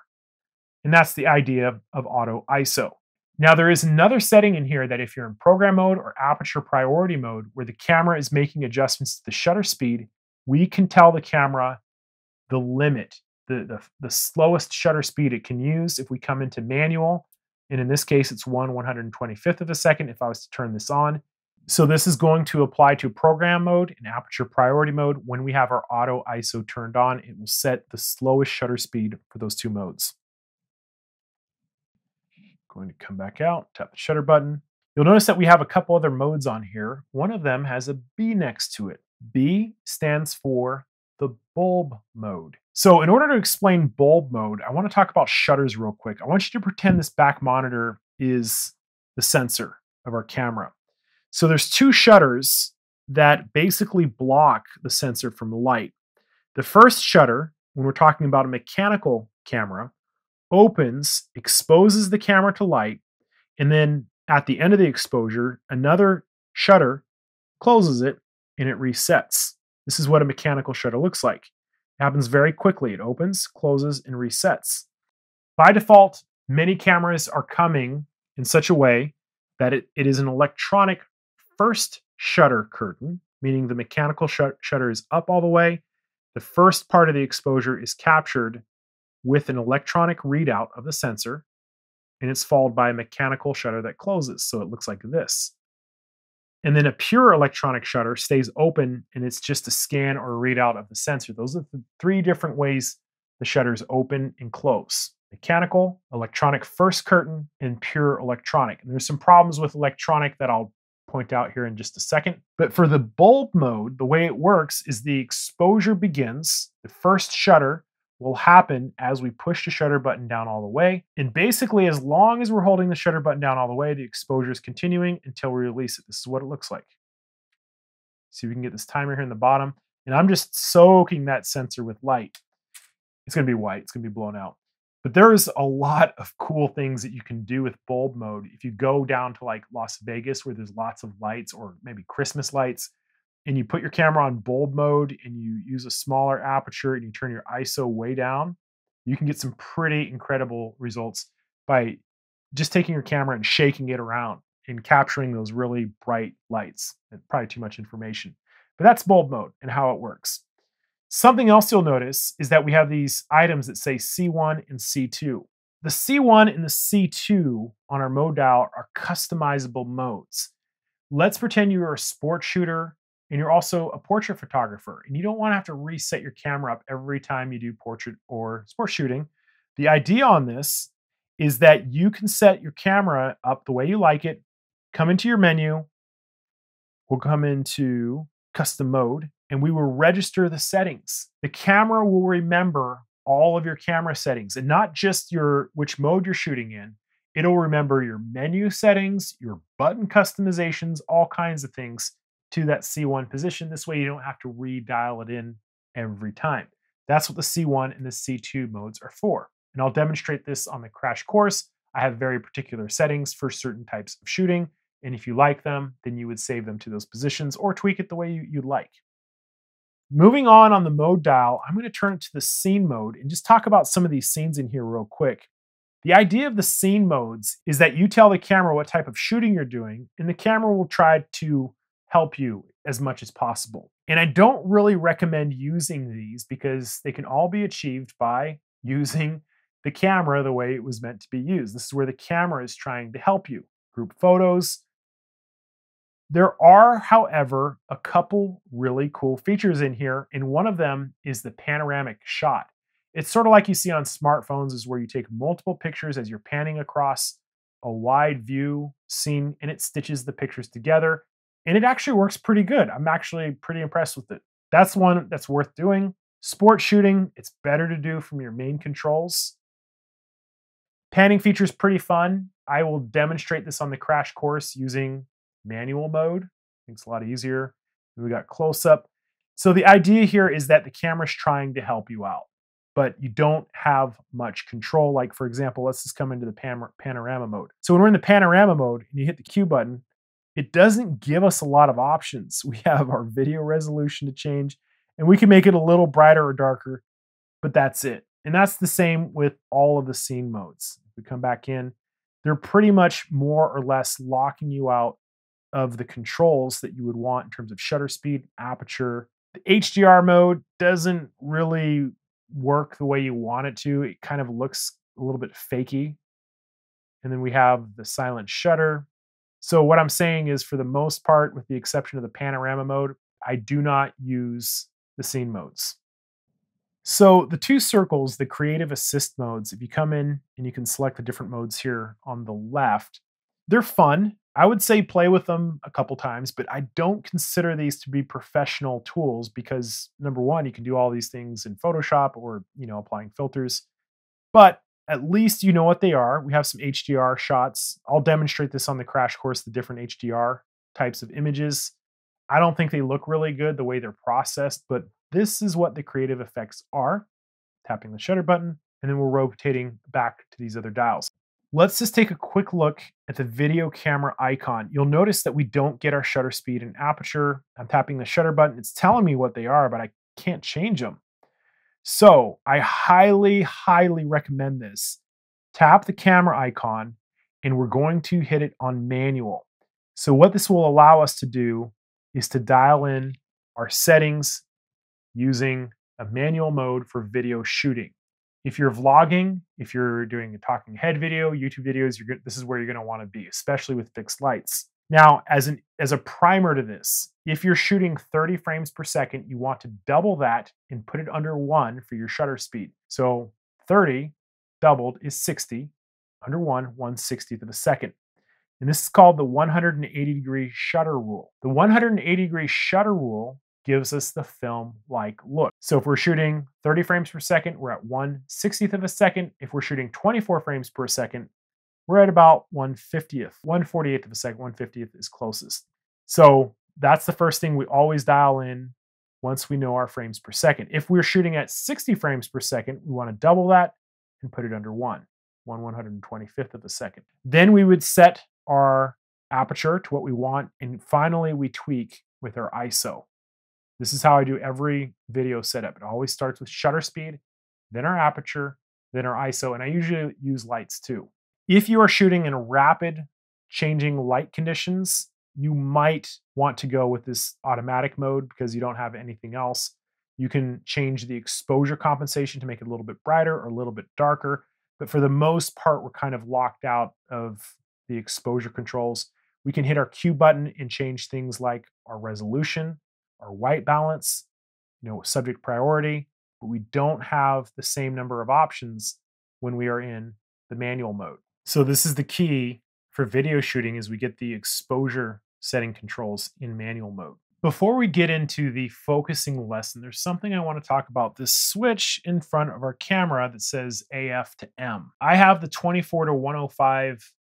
And that's the idea of auto ISO. Now, there is another setting in here that if you're in program mode or aperture priority mode, where the camera is making adjustments to the shutter speed, we can tell the camera the limit, the, the, the slowest shutter speed it can use. If we come into manual, and in this case, it's 1 125th of a second if I was to turn this on. So this is going to apply to program mode and aperture priority mode. When we have our auto ISO turned on, it will set the slowest shutter speed for those two modes. Going to come back out, tap the shutter button. You'll notice that we have a couple other modes on here. One of them has a B next to it. B stands for the bulb mode. So in order to explain bulb mode, I want to talk about shutters real quick. I want you to pretend this back monitor is the sensor of our camera. So there's two shutters that basically block the sensor from light. The first shutter, when we're talking about a mechanical camera, opens, exposes the camera to light, and then at the end of the exposure, another shutter closes it and it resets. This is what a mechanical shutter looks like. It happens very quickly. It opens, closes, and resets. By default, many cameras are coming in such a way that it, it is an electronic first shutter curtain, meaning the mechanical sh- shutter is up all the way. The first part of the exposure is captured with an electronic readout of the sensor, and it's followed by a mechanical shutter that closes. So it looks like this. And then a pure electronic shutter stays open and it's just a scan or a readout of the sensor. Those are the three different ways the shutters open and close mechanical, electronic first curtain, and pure electronic. And there's some problems with electronic that I'll point out here in just a second. But for the bulb mode, the way it works is the exposure begins, the first shutter will happen as we push the shutter button down all the way. And basically, as long as we're holding the shutter button down all the way, the exposure is continuing until we release it. This is what it looks like. See, if we can get this timer here in the bottom. And I'm just soaking that sensor with light. It's going to be white. It's going to be blown out. But there's a lot of cool things that you can do with bulb mode. If you go down to like Las Vegas where there's lots of lights or maybe Christmas lights, and you put your camera on bulb mode and you use a smaller aperture and you turn your ISO way down, you can get some pretty incredible results by just taking your camera and shaking it around and capturing those really bright lights. Probably too much information. But that's bulb mode and how it works. Something else you'll notice is that we have these items that say C1 and C2. The C1 and the C2 on our mode dial are customizable modes. Let's pretend you're a sports shooter and you're also a portrait photographer and you don't want to have to reset your camera up every time you do portrait or sports shooting. The idea on this is that you can set your camera up the way you like it, come into your menu, we'll come into custom mode, and we will register the settings. The camera will remember all of your camera settings and not just your which mode you're shooting in. It'll remember your menu settings, your button customizations, all kinds of things to that C1 position. This way you don't have to redial it in every time. That's what the C1 and the C2 modes are for. And I'll demonstrate this on the crash course. I have very particular settings for certain types of shooting. And if you like them, then you would save them to those positions or tweak it the way you, would like. Moving on on the mode dial, I'm going to turn it to the scene mode and just talk about some of these scenes in here real quick. The idea of the scene modes is that you tell the camera what type of shooting you're doing, and the camera will try to help you as much as possible. And I don't really recommend using these because they can all be achieved by using the camera the way it was meant to be used. This is where the camera is trying to help you. Group photos. There are, however, a couple really cool features in here, and one of them is the panoramic shot. It's sort of like you see on smartphones, is where you take multiple pictures as you're panning across a wide view scene, and it stitches the pictures together. And it actually works pretty good. I'm actually pretty impressed with it. That's one that's worth doing. Sport shooting, it's better to do from your main controls. Panning feature is pretty fun. I will demonstrate this on the crash course using manual mode. It's a lot easier. We got close up. So the idea here is that the camera's trying to help you out, but you don't have much control. Like for example, let's just come into the pan panorama mode. So when we're in the panorama mode and you hit the Q button, it doesn't give us a lot of options. We have our video resolution to change and we can make it a little brighter or darker, but that's it. And that's the same with all of the scene modes If we come back in, they're pretty much more or less locking you out of the controls that you would want in terms of shutter speed, aperture. The HDR mode doesn't really work the way you want it to. It kind of looks a little bit fakey. And then we have the silent shutter. So what I'm saying is for the most part, with the exception of the panorama mode, I do not use the scene modes. So the two circles, the creative assist modes, if you come in and you can select the different modes here on the left, they're fun. I would say play with them a couple times, but I don't consider these to be professional tools because number one, you can do all these things in Photoshop or, you know, applying filters. But at least you know what they are. We have some HDR shots. I'll demonstrate this on the crash course, the different HDR types of images. I don't think they look really good the way they're processed, but this is what the creative effects are. Tapping the shutter button, and then we're rotating back to these other dials. Let's just take a quick look at the video camera icon. You'll notice that we don't get our shutter speed and aperture. I'm tapping the shutter button. It's telling me what they are, but I can't change them. So I highly, highly recommend this. Tap the camera icon and we're going to hit it on manual. So what this will allow us to do is to dial in our settings using a manual mode for video shooting. If you're vlogging, if you're doing a talking head video, YouTube videos, you're this is where you're going to want to be, especially with fixed lights. Now, as an as a primer to this, if you're shooting 30 frames per second, you want to double that and put it under 1 for your shutter speed. So 30 doubled is 60, under 1, 1 60th of a second. And this is called the 180 degree shutter rule. The 180 degree shutter rule gives us the film like look. So if we're shooting 30 frames per second, we're at 1 60th of a second. If we're shooting 24 frames per second, we're at about 1 50th. 1 48th of a second, 1 50th is closest. So that's the first thing we always dial in once we know our frames per second. If we're shooting at 60 frames per second, we want to double that and put it under 1, 1 125th of a second. Then we would set our aperture to what we want, and finally we tweak with our ISO. This is how I do every video setup. It always starts with shutter speed, then our aperture, then our ISO, and I usually use lights too. If you are shooting in rapid changing light conditions, you might want to go with this automatic mode because you don't have anything else. You can change the exposure compensation to make it a little bit brighter or a little bit darker. But for the most part, we're kind of locked out of the exposure controls. We can hit our Q button and change things like our resolution, our white balance, you know, subject priority, but we don't have the same number of options when we are in the manual mode. So this is the key for video shooting is we get the exposure setting controls in manual mode. Before we get into the focusing lesson, there's something I want to talk about. This switch in front of our camera that says AF to M. I have the 24 to 105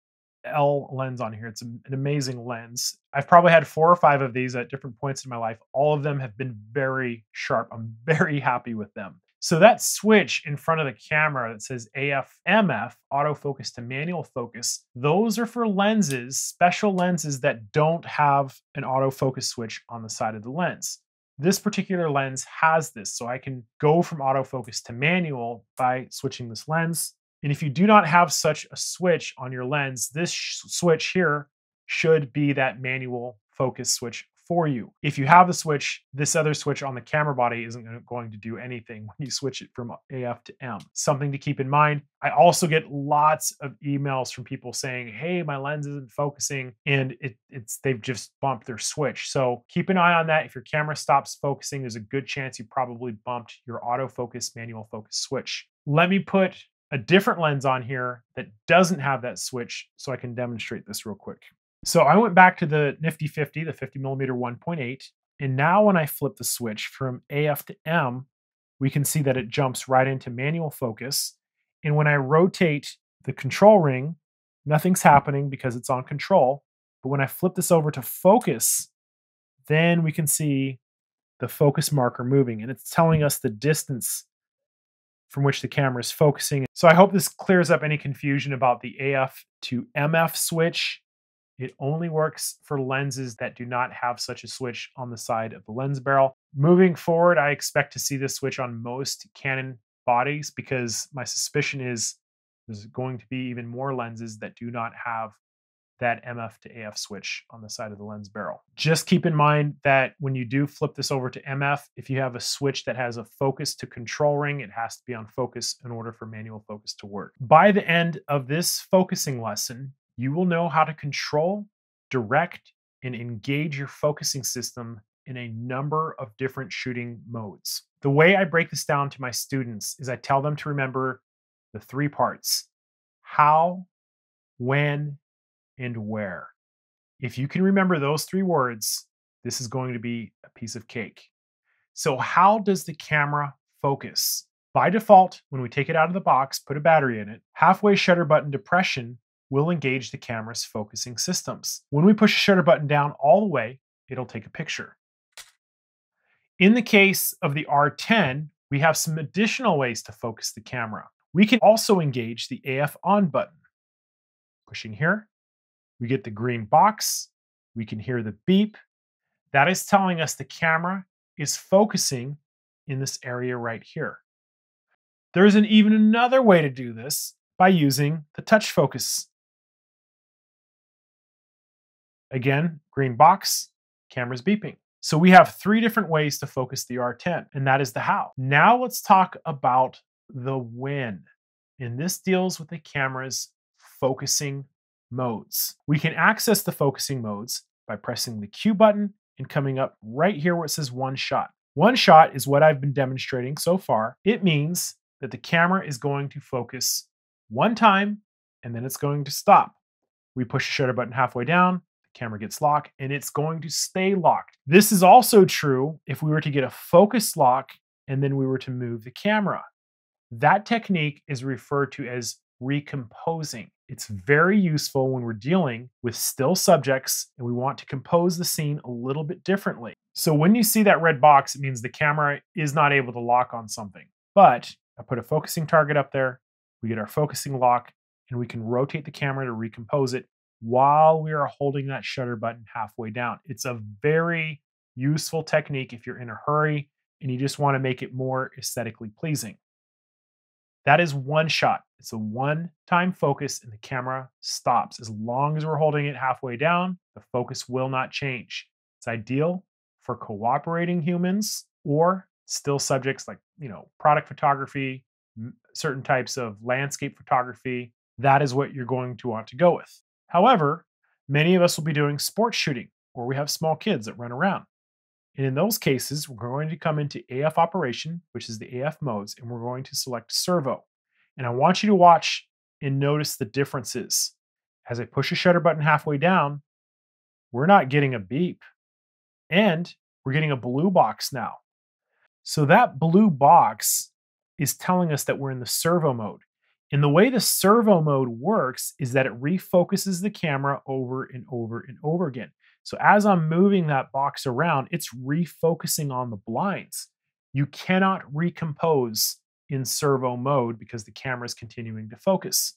L lens on here. It's an amazing lens. I've probably had four or five of these at different points in my life. All of them have been very sharp. I'm very happy with them. So that switch in front of the camera that says AFMF, autofocus to manual focus, those are for lenses, special lenses that don't have an autofocus switch on the side of the lens. This particular lens has this, so I can go from autofocus to manual by switching this lens. And if you do not have such a switch on your lens, this switch here should be that manual focus switch for you. If you have the switch, this other switch on the camera body isn't going to do anything when you switch it from AF to M. Something to keep in mind. I also get lots of emails from people saying, "Hey, my lens isn't focusing," and it, it's they've just bumped their switch. So keep an eye on that. If your camera stops focusing, there's a good chance you probably bumped your autofocus manual focus switch. Let me put a different lens on here that doesn't have that switch so I can demonstrate this real quick. So I went back to the Nifty 50, the 50 millimeter 1.8. And now when I flip the switch from AF to M, we can see that it jumps right into manual focus. And when I rotate the control ring, nothing's happening because it's on control. But when I flip this over to focus, then we can see the focus marker moving and it's telling us the distance from which the camera is focusing. So I hope this clears up any confusion about the AF to MF switch it only works for lenses that do not have such a switch on the side of the lens barrel. Moving forward, I expect to see this switch on most Canon bodies because my suspicion is there's going to be even more lenses that do not have that MF to AF switch on the side of the lens barrel. Just keep in mind that when you do flip this over to MF, if you have a switch that has a focus to control ring, it has to be on focus in order for manual focus to work. By the end of this focusing lesson, you will know how to control, direct, and engage your focusing system in a number of different shooting modes. The way I break this down to my students is I tell them to remember the three parts how, when, and where. If you can remember those three words, this is going to be a piece of cake. So, how does the camera focus? By default, when we take it out of the box, put a battery in it, halfway shutter button depression will engage the camera's focusing systems. When we push the shutter button down all the way, it'll take a picture. In the case of the R10, we have some additional ways to focus the camera. We can also engage the AF on button. Pushing here, we get the green box. We can hear the beep. That is telling us the camera is focusing in this area right here. There's an even another way to do this by using the touch focus Again, green box, camera's beeping. So we have three different ways to focus the R10, and that is the how. Now let's talk about the when. And this deals with the camera's focusing modes. We can access the focusing modes by pressing the Q button and coming up right here where it says one shot. One shot is what I've been demonstrating so far. It means that the camera is going to focus one time and then it's going to stop. We push the shutter button halfway down, the camera gets locked and it's going to stay locked. This is also true if we were to get a focus lock and then we were to move the camera. That technique is referred to as recomposing. It's very useful when we're dealing with still subjects and we want to compose the scene a little bit differently. So when you see that red box, it means the camera is not able to lock on something. But I put a focusing target up there, we get our focusing lock, and we can rotate the camera to recompose it while we are holding that shutter button halfway down. It's a very useful technique if you're in a hurry and you just want to make it more aesthetically pleasing. That is one shot. It's a one time focus and the camera stops. As long as we're holding it halfway down, the focus will not change. It's ideal for cooperating humans or still subjects like, you know, product photography, certain types of landscape photography, that is what you're going to want to go with. However, many of us will be doing sports shooting or we have small kids that run around. And in those cases, we're going to come into AF operation, which is the AF modes, and we're going to select servo. And I want you to watch and notice the differences. As I push the shutter button halfway down, we're not getting a beep. And we're getting a blue box now. So that blue box is telling us that we're in the servo mode. And the way the servo mode works is that it refocuses the camera over and over and over again. So as I'm moving that box around, it's refocusing on the blinds. You cannot recompose in servo mode because the camera is continuing to focus.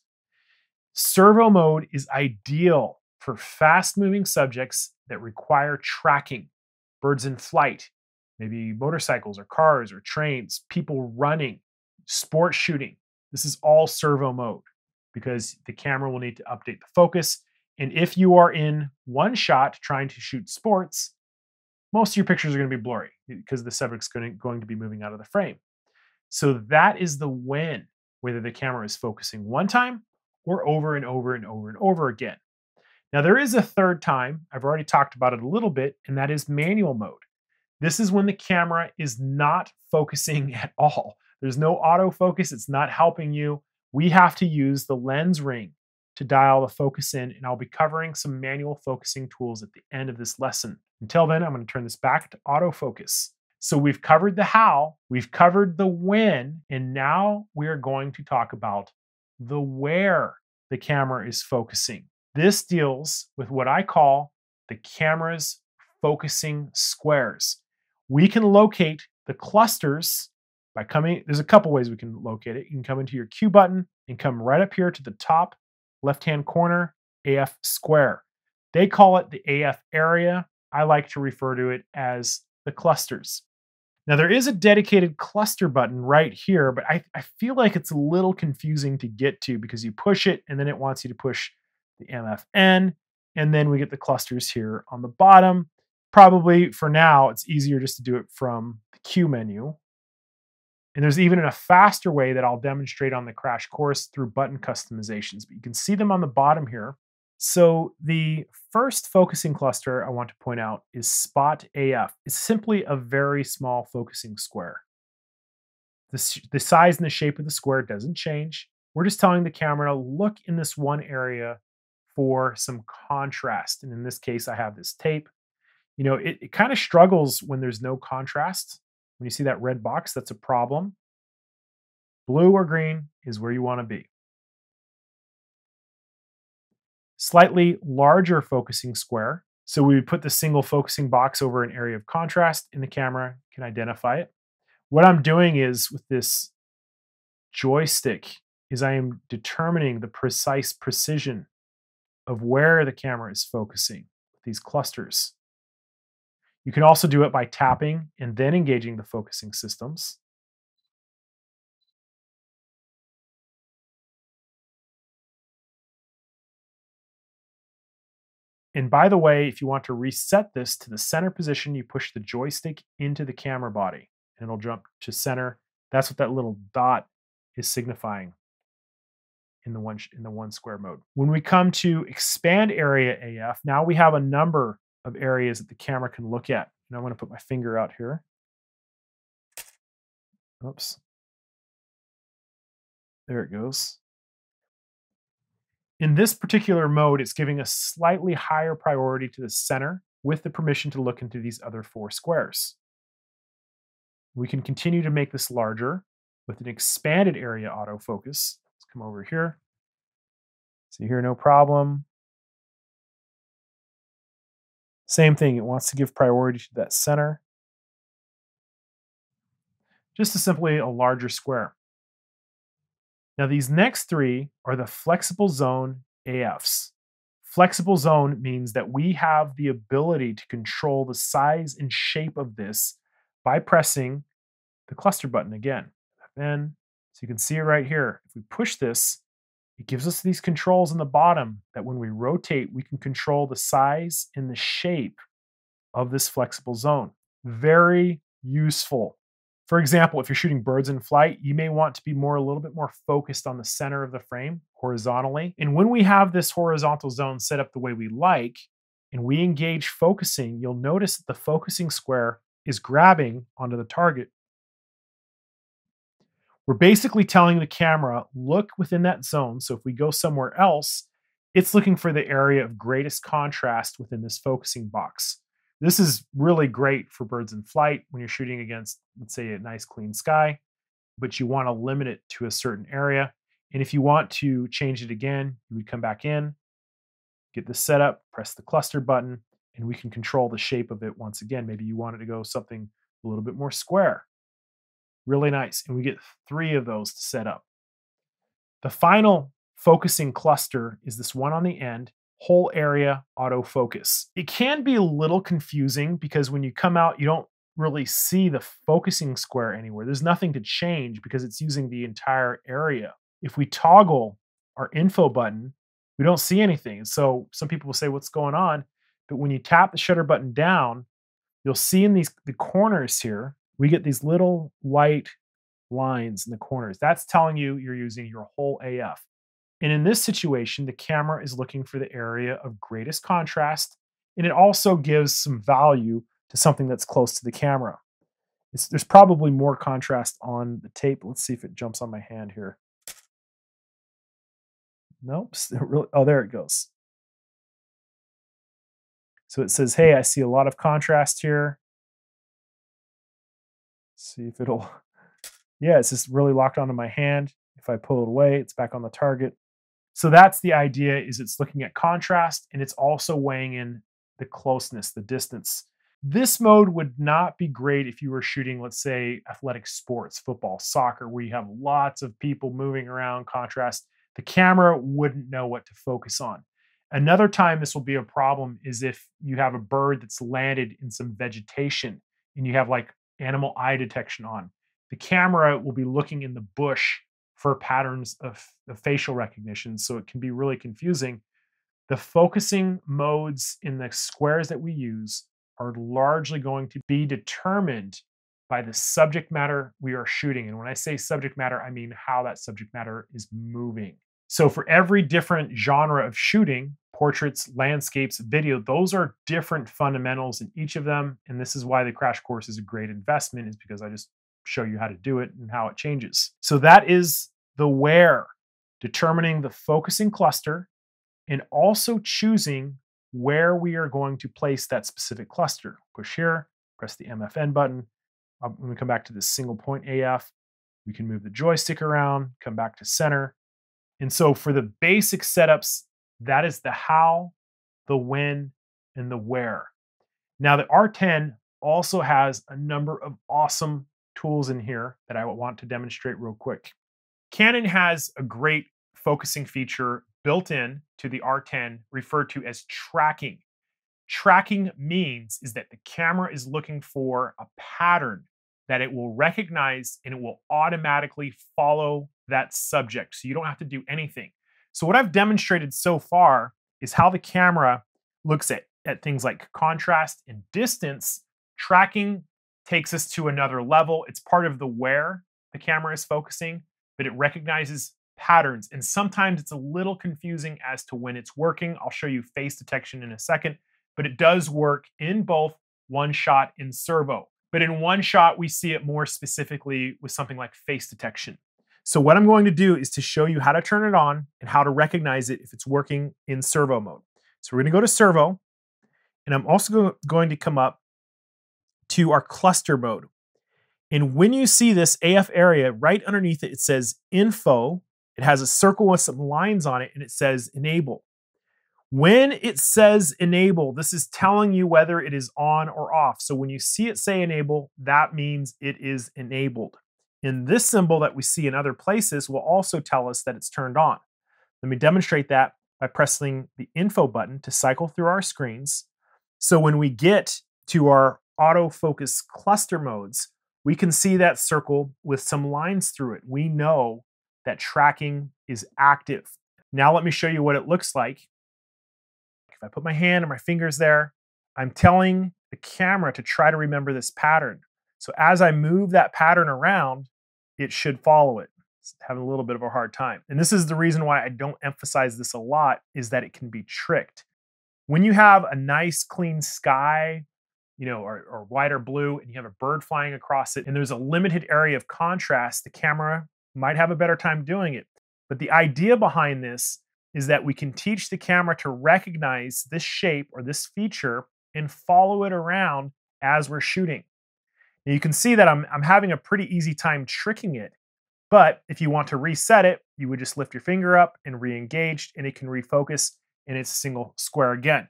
Servo mode is ideal for fast moving subjects that require tracking, birds in flight, maybe motorcycles or cars or trains, people running, sports shooting. This is all servo mode because the camera will need to update the focus. And if you are in one shot trying to shoot sports, most of your pictures are going to be blurry because the subject's going to be moving out of the frame. So that is the when, whether the camera is focusing one time or over and over and over and over again. Now, there is a third time. I've already talked about it a little bit, and that is manual mode. This is when the camera is not focusing at all. There's no autofocus, it's not helping you. We have to use the lens ring to dial the focus in, and I'll be covering some manual focusing tools at the end of this lesson. Until then, I'm going to turn this back to autofocus. So we've covered the how, we've covered the when, and now we're going to talk about the where the camera is focusing. This deals with what I call the camera's focusing squares. We can locate the clusters by coming, there's a couple ways we can locate it. You can come into your Q button and come right up here to the top left-hand corner, AF square. They call it the AF area. I like to refer to it as the clusters. Now there is a dedicated cluster button right here, but I, I feel like it's a little confusing to get to because you push it and then it wants you to push the MFN, and then we get the clusters here on the bottom. Probably for now, it's easier just to do it from the Q menu. And there's even a faster way that I'll demonstrate on the crash course through button customizations, but you can see them on the bottom here. So the first focusing cluster I want to point out is Spot AF. It's simply a very small focusing square. The, the size and the shape of the square doesn't change. We're just telling the camera look in this one area for some contrast. And in this case, I have this tape. You know, it, it kind of struggles when there's no contrast. When you see that red box, that's a problem. Blue or green is where you want to be. Slightly larger focusing square. So we would put the single focusing box over an area of contrast and the camera can identify it. What I'm doing is with this joystick is I am determining the precise precision of where the camera is focusing with these clusters. You can also do it by tapping and then engaging the focusing systems. And by the way, if you want to reset this to the center position, you push the joystick into the camera body and it'll jump to center. That's what that little dot is signifying in the one in the one square mode. When we come to expand area AF, now we have a number of areas that the camera can look at. And I'm going to put my finger out here. Oops. There it goes. In this particular mode, it's giving a slightly higher priority to the center with the permission to look into these other four squares. We can continue to make this larger with an expanded area autofocus. Let's come over here. See here, no problem. Same thing, it wants to give priority to that center. Just a simply a larger square. Now these next three are the flexible zone AFs. Flexible zone means that we have the ability to control the size and shape of this by pressing the cluster button again. Then, so you can see it right here. If we push this, it gives us these controls in the bottom that when we rotate, we can control the size and the shape of this flexible zone. Very useful For example, if you're shooting birds in flight, you may want to be more a little bit more focused on the center of the frame horizontally. And when we have this horizontal zone set up the way we like, and we engage focusing, you'll notice that the focusing square is grabbing onto the target. We're basically telling the camera, look within that zone. So if we go somewhere else, it's looking for the area of greatest contrast within this focusing box. This is really great for birds in flight when you're shooting against, let's say, a nice clean sky, but you want to limit it to a certain area. And if you want to change it again, you would come back in, get this set up, press the cluster button, and we can control the shape of it once again. Maybe you want it to go something a little bit more square. Really nice. And we get three of those to set up. The final focusing cluster is this one on the end, whole area autofocus. It can be a little confusing because when you come out, you don't really see the focusing square anywhere. There's nothing to change because it's using the entire area. If we toggle our info button, we don't see anything. So some people will say, what's going on? But when you tap the shutter button down, you'll see in these the corners here, we get these little white lines in the corners. That's telling you you're using your whole AF. And in this situation, the camera is looking for the area of greatest contrast, and it also gives some value to something that's close to the camera. It's, there's probably more contrast on the tape. Let's see if it jumps on my hand here. Nope. Oh, there it goes. So it says, hey, I see a lot of contrast here. Let's see if it'll, yeah, it's just really locked onto my hand. If I pull it away, it's back on the target. So that's the idea is it's looking at contrast and it's also weighing in the closeness, the distance. This mode would not be great if you were shooting, let's say, athletic sports, football, soccer, where you have lots of people moving around, contrast the camera wouldn't know what to focus on. Another time this will be a problem is if you have a bird that's landed in some vegetation and you have like animal eye detection on. The camera will be looking in the bush for patterns of, of facial recognition, so it can be really confusing. The focusing modes in the squares that we use are largely going to be determined by the subject matter we are shooting. And when I say subject matter, I mean how that subject matter is moving. So for every different genre of shooting, portraits, landscapes, video, those are different fundamentals in each of them. And this is why the crash course is a great investment, is because I just show you how to do it and how it changes. So that is the where, determining the focusing cluster and also choosing where we are going to place that specific cluster. Push here, press the MFN button. Um, when we come back to this single point AF, we can move the joystick around, come back to center, and so for the basic setups, that is the how, the when, and the where. Now, the R10 also has a number of awesome tools in here that I want to demonstrate real quick. Canon has a great focusing feature built in to the R10 referred to as tracking. Tracking means is that the camera is looking for a pattern that it will recognize and it will automatically follow that subject. So you don't have to do anything. So what I've demonstrated so far is how the camera looks at, at things like contrast and distance. Tracking takes us to another level. It's part of the where the camera is focusing, but it recognizes patterns. And sometimes it's a little confusing as to when it's working. I'll show you face detection in a second, but it does work in both one shot and servo. But in one shot, we see it more specifically with something like face detection. So what I'm going to do is to show you how to turn it on and how to recognize it if it's working in servo mode. So we're going to go to servo, and I'm also going to come up to our cluster mode. And when you see this AF area, right underneath it, it says info. It has a circle with some lines on it, and it says enable. When it says enable, this is telling you whether it is on or off. So when you see it say enable, that means it is enabled. And this symbol that we see in other places will also tell us that it's turned on. Let me demonstrate that by pressing the info button to cycle through our screens. So when we get to our autofocus cluster modes, we can see that circle with some lines through it. We know that tracking is active. Now let me show you what it looks like. If I put my hand and my fingers there, I'm telling the camera to try to remember this pattern. So as I move that pattern around, it should follow it. It's having a little bit of a hard time. And this is the reason why I don't emphasize this a lot is that it can be tricked. When you have a nice clean sky, you know, or, white or blue, and you have a bird flying across it, and there's a limited area of contrast, the camera might have a better time doing it. But the idea behind this is that we can teach the camera to recognize this shape or this feature and follow it around as we're shooting. Now you can see that I'm, I'm having a pretty easy time tricking it. But if you want to reset it, you would just lift your finger up and re-engage and it can refocus in it's single square again.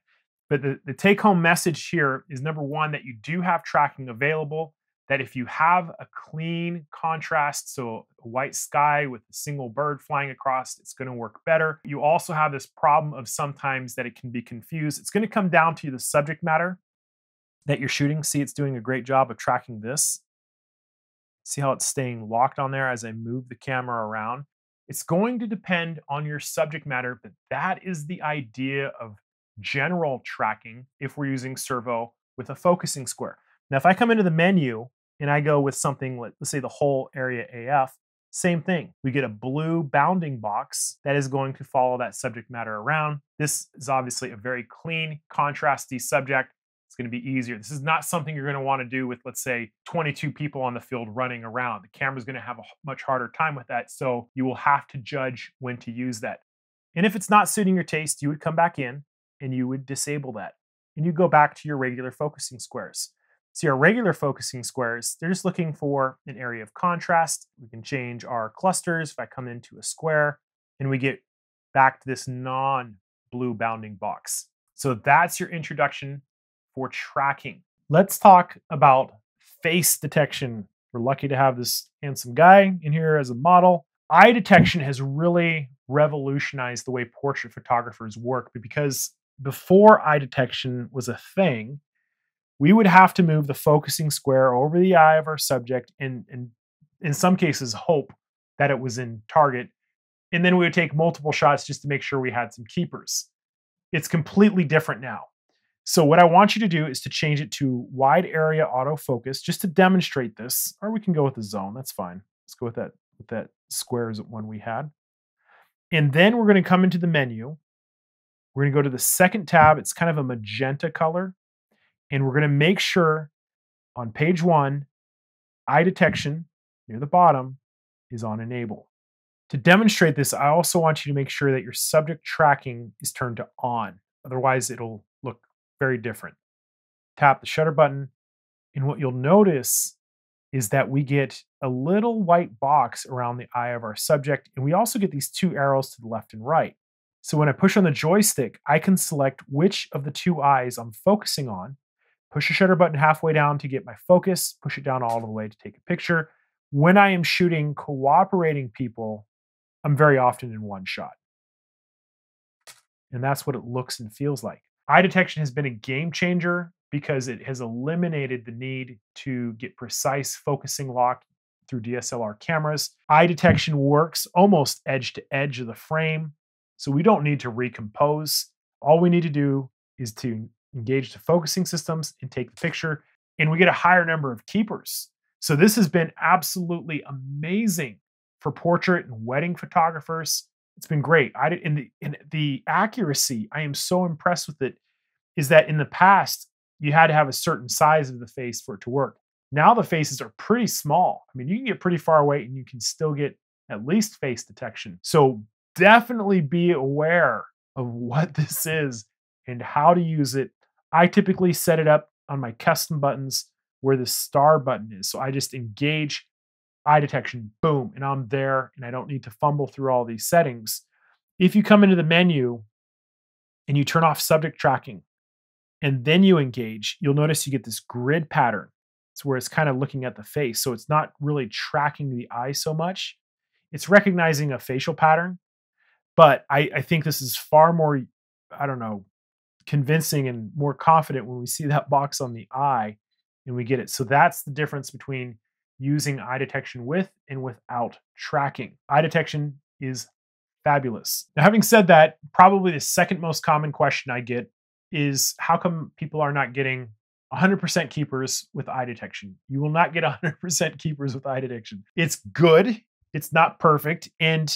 But the, the take home message here is number one, that you do have tracking available that if you have a clean contrast, so a white sky with a single bird flying across, it's going to work better. You also have this problem of sometimes that it can be confused. It's going to come down to the subject matter that you're shooting. See, it's doing a great job of tracking this. See how it's staying locked on there as I move the camera around. It's going to depend on your subject matter, but that is the idea of general tracking if we're using servo with a focusing square. Now, if I come into the menu and I go with something, let's say the whole area AF, same thing. We get a blue bounding box that is going to follow that subject matter around. This is obviously a very clean, contrasty subject. It's going to be easier. This is not something you're going to want to do with, let's say, 22 people on the field running around. The camera's going to have a much harder time with that. So you will have to judge when to use that. And if it's not suiting your taste, you would come back in and you would disable that. And you go back to your regular focusing squares. See our regular focusing squares, they're just looking for an area of contrast. We can change our clusters if I come into a square and we get back to this non-blue bounding box. So that's your introduction for tracking. Let's talk about face detection. We're lucky to have this handsome guy in here as a model. Eye detection has really revolutionized the way portrait photographers work because before eye detection was a thing, we would have to move the focusing square over the eye of our subject and, and in some cases hope that it was in target. And then we would take multiple shots just to make sure we had some keepers. It's completely different now. So what I want you to do is to change it to wide area autofocus just to demonstrate this, or we can go with the zone. That's fine. Let's go with that with that squares one we had. And then we're going to come into the menu. We're going to go to the second tab. It's kind of a magenta color. And we're going to make sure on page one, eye detection near the bottom is on enable. To demonstrate this, I also want you to make sure that your subject tracking is turned to on. Otherwise, it'll look very different. Tap the shutter button, and what you'll notice is that we get a little white box around the eye of our subject, and we also get these two arrows to the left and right. So when I push on the joystick, I can select which of the two eyes I'm focusing on push the shutter button halfway down to get my focus, push it down all the way to take a picture. When I am shooting cooperating people, I'm very often in one shot. And that's what it looks and feels like. Eye detection has been a game changer because it has eliminated the need to get precise focusing lock through DSLR cameras. Eye detection works almost edge to edge of the frame, so we don't need to recompose. All we need to do is to engage the focusing systems and take the picture, and we get a higher number of keepers. So this has been absolutely amazing for portrait and wedding photographers. It's been great. I did in the the accuracy. I am so impressed with it. Is that in the past you had to have a certain size of the face for it to work. Now the faces are pretty small. I mean, you can get pretty far away and you can still get at least face detection. So definitely be aware of what this is and how to use it I typically set it up on my custom buttons where the star button is. So I just engage eye detection, boom, and I'm there and I don't need to fumble through all these settings. If you come into the menu and you turn off subject tracking and then you engage, you'll notice you get this grid pattern. It's where it's kind of looking at the face. So it's not really tracking the eye so much. It's recognizing a facial pattern. But I, I think this is far more, I don't know, convincing and more confident when we see that box on the eye and we get it. So that's the difference between using eye detection with and without tracking. Eye detection is fabulous. Now, having said that, probably the second most common question I get is how come people are not getting 100% keepers with eye detection. You will not get 100% keepers with eye detection. It's good, it's not perfect. And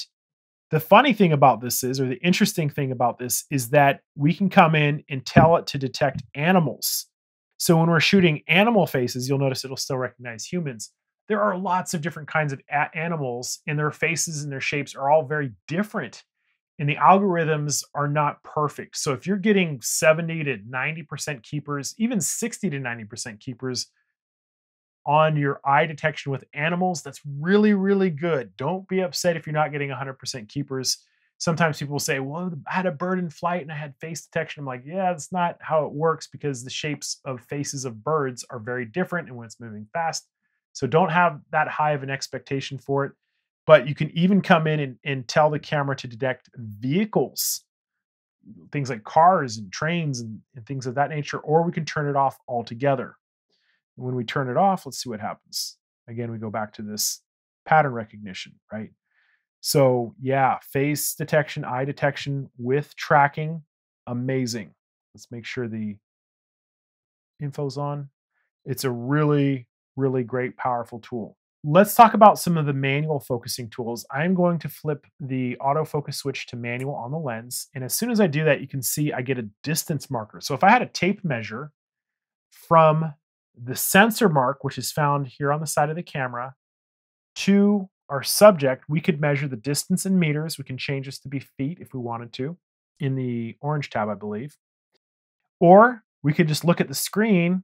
the funny thing about this is, or the interesting thing about this, is that we can come in and tell it to detect animals. So when we're shooting animal faces, you'll notice it'll still recognize humans. There are lots of different kinds of animals, and their faces and their shapes are all very different and the algorithms are not perfect. So if you're getting 70 to 90% keepers, even 60 to 90% keepers on your eye detection with animals, that's really, really good. Don't be upset if you're not getting 100% keepers. Sometimes people say, Well, I had a bird in flight and I had face detection. I'm like, Yeah, that's not how it works because the shapes of faces of birds are very different and when it's moving fast. So don't have that high of an expectation for it but you can even come in and, and tell the camera to detect vehicles things like cars and trains and, and, things of that nature or we can turn it off altogether when we turn it off let's see what happens again we go back to this pattern recognition right so yeah face detection eye detection with tracking amazing let's make sure the info's on it's a really really great powerful tool Let's talk about some of the manual focusing tools. I'm going to flip the autofocus switch to manual on the lens. And as soon as I do that, you can see I get a distance marker. So if I had a tape measure from the sensor mark, which is found here on the side of the camera, to our subject, we could measure the distance in meters. We can change this to be feet if we wanted to in the orange tab, I believe. Or we could just look at the screen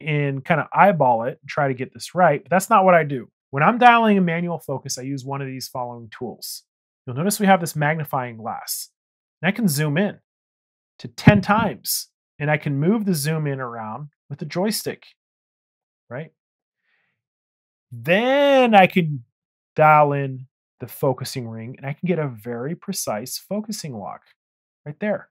and kind of eyeball it and try to get this right. But that's not what I do. When I'm dialing a manual focus, I use one of these following tools. You'll notice we have this magnifying glass. And I can zoom in to 10 times and I can move the zoom in around with the joystick, right? Then I can dial in the focusing ring and I can get a very precise focusing lock right there.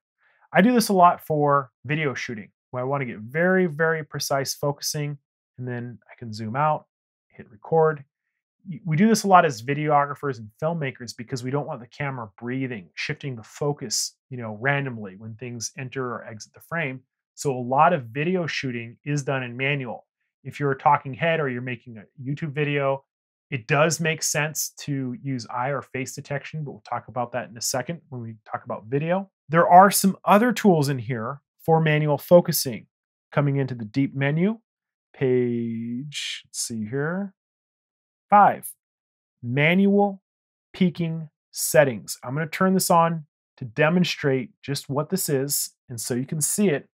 I do this a lot for video shooting where I want to get very, very precise focusing, and then I can zoom out, hit record. We do this a lot as videographers and filmmakers because we don't want the camera breathing, shifting the focus, you know, randomly when things enter or exit the frame. So a lot of video shooting is done in manual. If you're a talking head or you're making a YouTube video, it does make sense to use eye or face detection, but we'll talk about that in a second when we talk about video. There are some other tools in here for manual focusing. Coming into the deep menu, page, see here, five, manual peaking settings. I'm going to turn this on to demonstrate just what this is. And so you can see it.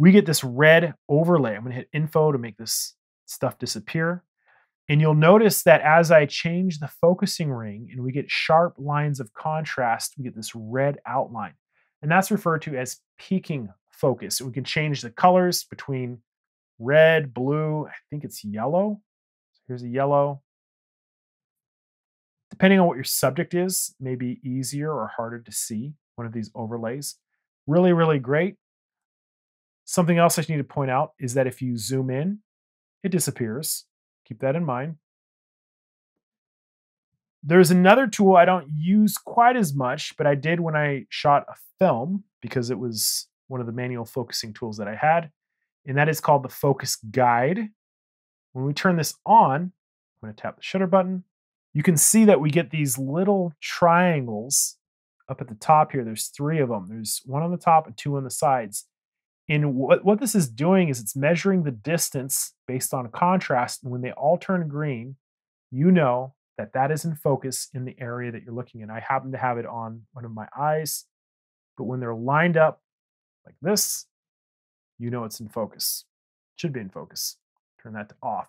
We get this red overlay. I'm going to hit info to make this stuff disappear. And you'll notice that as I change the focusing ring and we get sharp lines of contrast, we get this red outline. And that's referred to as peaking focus. We can change the colors between red, blue, I think it's yellow. So here's a yellow. Depending on what your subject is, maybe easier or harder to see one of these overlays. Really, really great. Something else I need to point out is that if you zoom in, it disappears. Keep that in mind. There's another tool I don't use quite as much, but I did when I shot a film because it was one of the manual focusing tools that I had, and that is called the Focus Guide. When we turn this on, I'm going to tap the shutter button. You can see that we get these little triangles up at the top here. There's three of them. There's one on the top and two on the sides. And what, what this is doing is it's measuring the distance based on contrast. And when they all turn green, you know that that is in focus in the area that you're looking in. I happen to have it on one of my eyes, but when they're lined up like this, you know it's in focus. should be in focus. Turn that to off.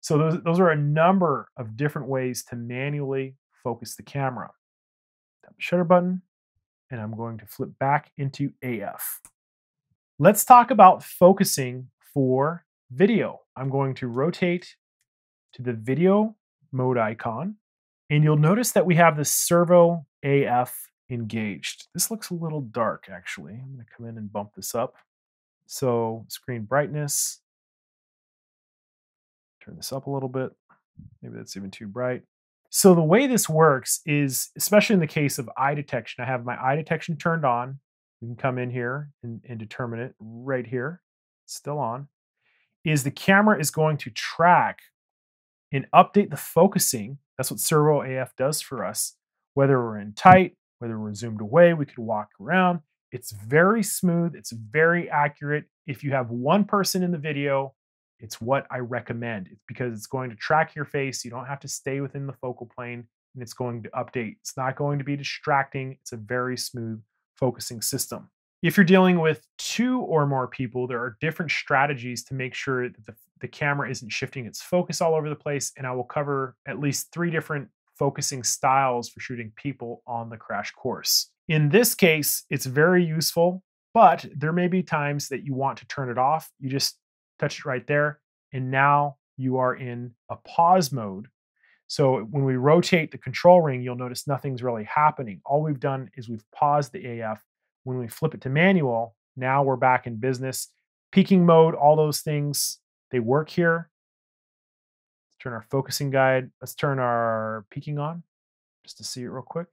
So those, those are a number of different ways to manually focus the camera. Tap the shutter button, and I'm going to flip back into AF. Let's talk about focusing for video. I'm going to rotate to the video mode icon, and you'll notice that we have the servo AF engaged. This looks a little dark actually. I'm going to come in and bump this up. So screen brightness, turn this up a little bit. Maybe that's even too bright. So the way this works is, especially in the case of eye detection, I have my eye detection turned on. We can come in here and, and determine it right here. It's still on. is the camera is going to track and update the focusing. That's what Servo AF does for us. Whether we're in hmm. tight, whether we're zoomed away, we could walk around. It's very smooth, it's very accurate. If you have one person in the video, it's what I recommend. It's because it's going to track your face. You don't have to stay within the focal plane and it's going to update. It's not going to be distracting. It's a very smooth focusing system. If you're dealing with two or more people, there are different strategies to make sure that the, the camera isn't shifting its focus all over the place. And I will cover at least three different focusing styles for shooting people on the crash course. In this case, it's very useful, but there may be times that you want to turn it off. You just touch it right there, and now you are in a pause mode. So when we rotate the control ring, you'll notice nothing's really happening. All we've done is we've paused the AF. When we flip it to manual, now we're back in business. Peaking mode, all those things, they work here. Let's turn our focusing guide. Let's turn our peaking on just to see it real quick.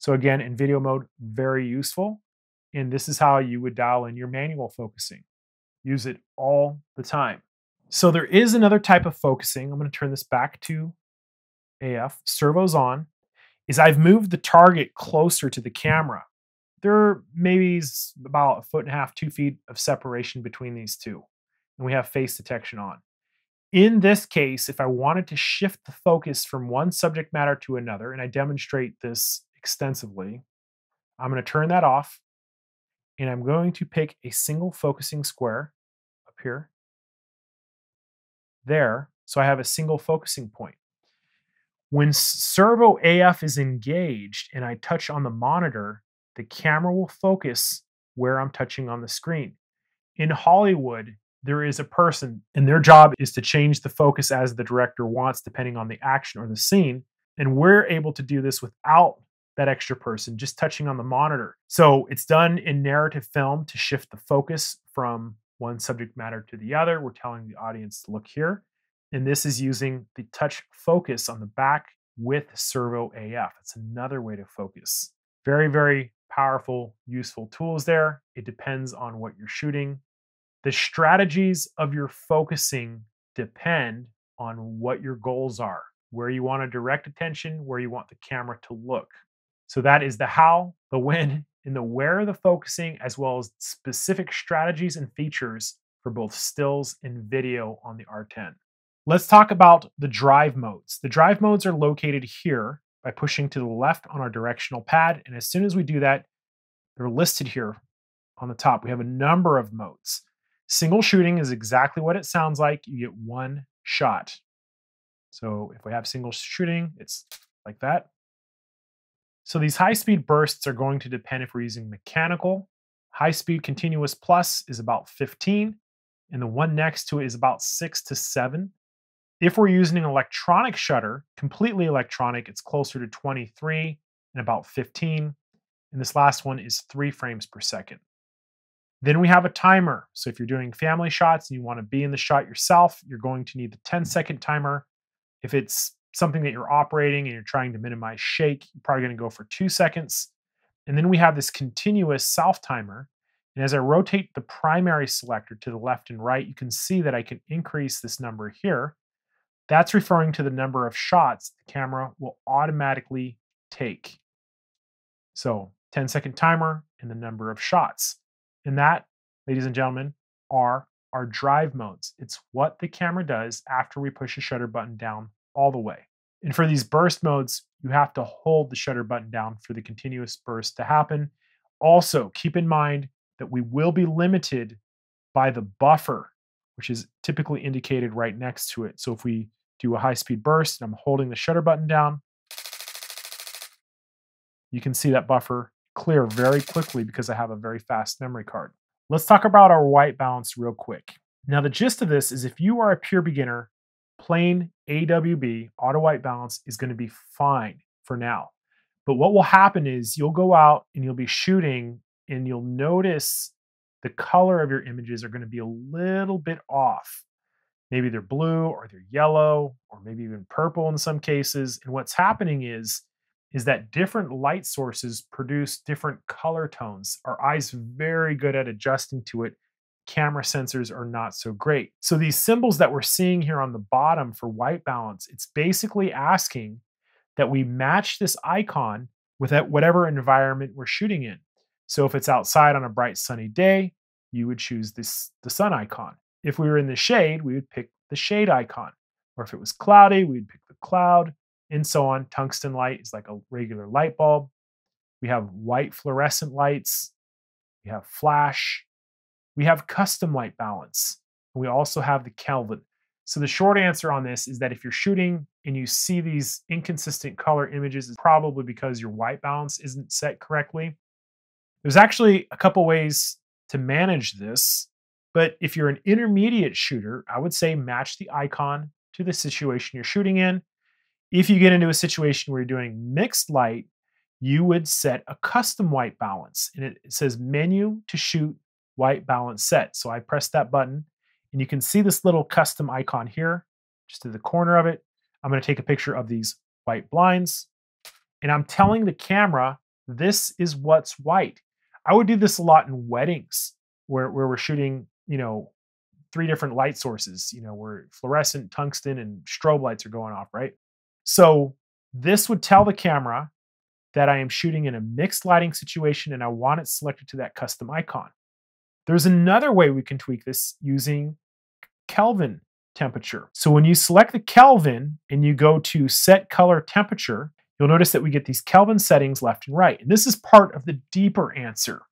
So again, in video mode, very useful. And this is how you would dial in your manual focusing. Use it all the time. So there is another type of focusing. I'm going to turn this back to AF. Servos on. Is I've moved the target closer to the camera. There maybe about a foot and a half, two feet of separation between these two. And we have face detection on. In this case, if I wanted to shift the focus from one subject matter to another, and I demonstrate this extensively, I'm going to turn that off and I'm going to pick a single focusing square up here, there, so I have a single focusing point. When servo AF is engaged and I touch on the monitor, the camera will focus where I'm touching on the screen. In Hollywood, there is a person, and their job is to change the focus as the director wants, depending on the action or the scene. And we're able to do this without that extra person, just touching on the monitor. So it's done in narrative film to shift the focus from one subject matter to the other. We're telling the audience to look here. And this is using the touch focus on the back with Servo AF. It's another way to focus. Very, very powerful, useful tools there. It depends on what you're shooting. The strategies of your focusing depend on what your goals are, where you want to direct attention, where you want the camera to look. So that is the how, the when, and the where the focusing, as well as specific strategies and features for both stills and video on the R10. Let's talk about the drive modes. The drive modes are located here by pushing to the left on our directional pad. And as soon as we do that, they're listed here on the top. We have a number of modes. Single shooting is exactly what it sounds like. You get one shot. So if we have single shooting, it's like that. So these high speed bursts are going to depend if we're using mechanical. High speed continuous plus is about 15, and the one next to it is about 6 to 7. If we're using an electronic shutter, completely electronic, it's closer to 23 and about 15. And this last one is 3 frames per second. Then we have a timer. So if you're doing family shots and you want to be in the shot yourself, you're going to need the 10 second timer. If it's something that you're operating and you're trying to minimize shake, you're probably going to go for two seconds. And then we have this continuous self timer. And as I rotate the primary selector to the left and right, you can see that I can increase this number here. That's referring to the number of shots the camera will automatically take. So 10 second timer and the number of shots. And that, ladies and gentlemen, are our drive modes. It's what the camera does after we push the shutter button down all the way. And for these burst modes, you have to hold the shutter button down for the continuous burst to happen. Also, keep in mind that we will be limited by the buffer, which is typically indicated right next to it. So if we do a high speed burst and I'm holding the shutter button down, you can see that buffer clear very quickly because I have a very fast memory card. Let's talk about our white balance real quick. Now, the gist of this is if you are a pure beginner, plain AWB, auto white balance, is going to be fine for now. But what will happen is you'll go out and you'll be shooting and you'll notice the color of your images are going to be a little bit off. Maybe they're blue or they're yellow or maybe even purple in some cases. And what's happening is is that different light sources produce different color tones. Our eyes very good at adjusting to it camera sensors are not so great. So these symbols that we're seeing here on the bottom for white balance, it's basically asking that we match this icon with whatever environment we're shooting in. So if it's outside on a bright sunny day, you would choose this the sun icon. If we were in the shade, we would pick the shade icon. Or if it was cloudy, we'd pick the cloud and so on. Tungsten light is like a regular light bulb. We have white fluorescent lights. We have flash. We have custom light balance. And we also have the Kelvin. So the short answer on this is that if you're shooting and you see these inconsistent color images, it's probably because your white balance isn't set correctly. There's actually a couple ways to manage this, but if you're an intermediate shooter, I would say match the icon to the situation you're shooting in. If you get into a situation where you're doing mixed light, you would set a custom white balance. And it says menu to shoot white balance set. So I press that button and you can see this little custom icon here, just to the corner of it. I'm going to take a picture of these white blinds. And I'm telling the camera, this is what's white. I would do this a lot in weddings where, where we're shooting, you know, three different light sources, you know, where fluorescent, tungsten, and strobe lights are going off, right? So this would tell the camera that I am shooting in a mixed lighting situation and I want it selected to that custom icon. There's another way we can tweak this using Kelvin temperature. So when you select the Kelvin and you go to set color temperature, you'll notice that we get these Kelvin settings left and right. And this is part of the deeper answer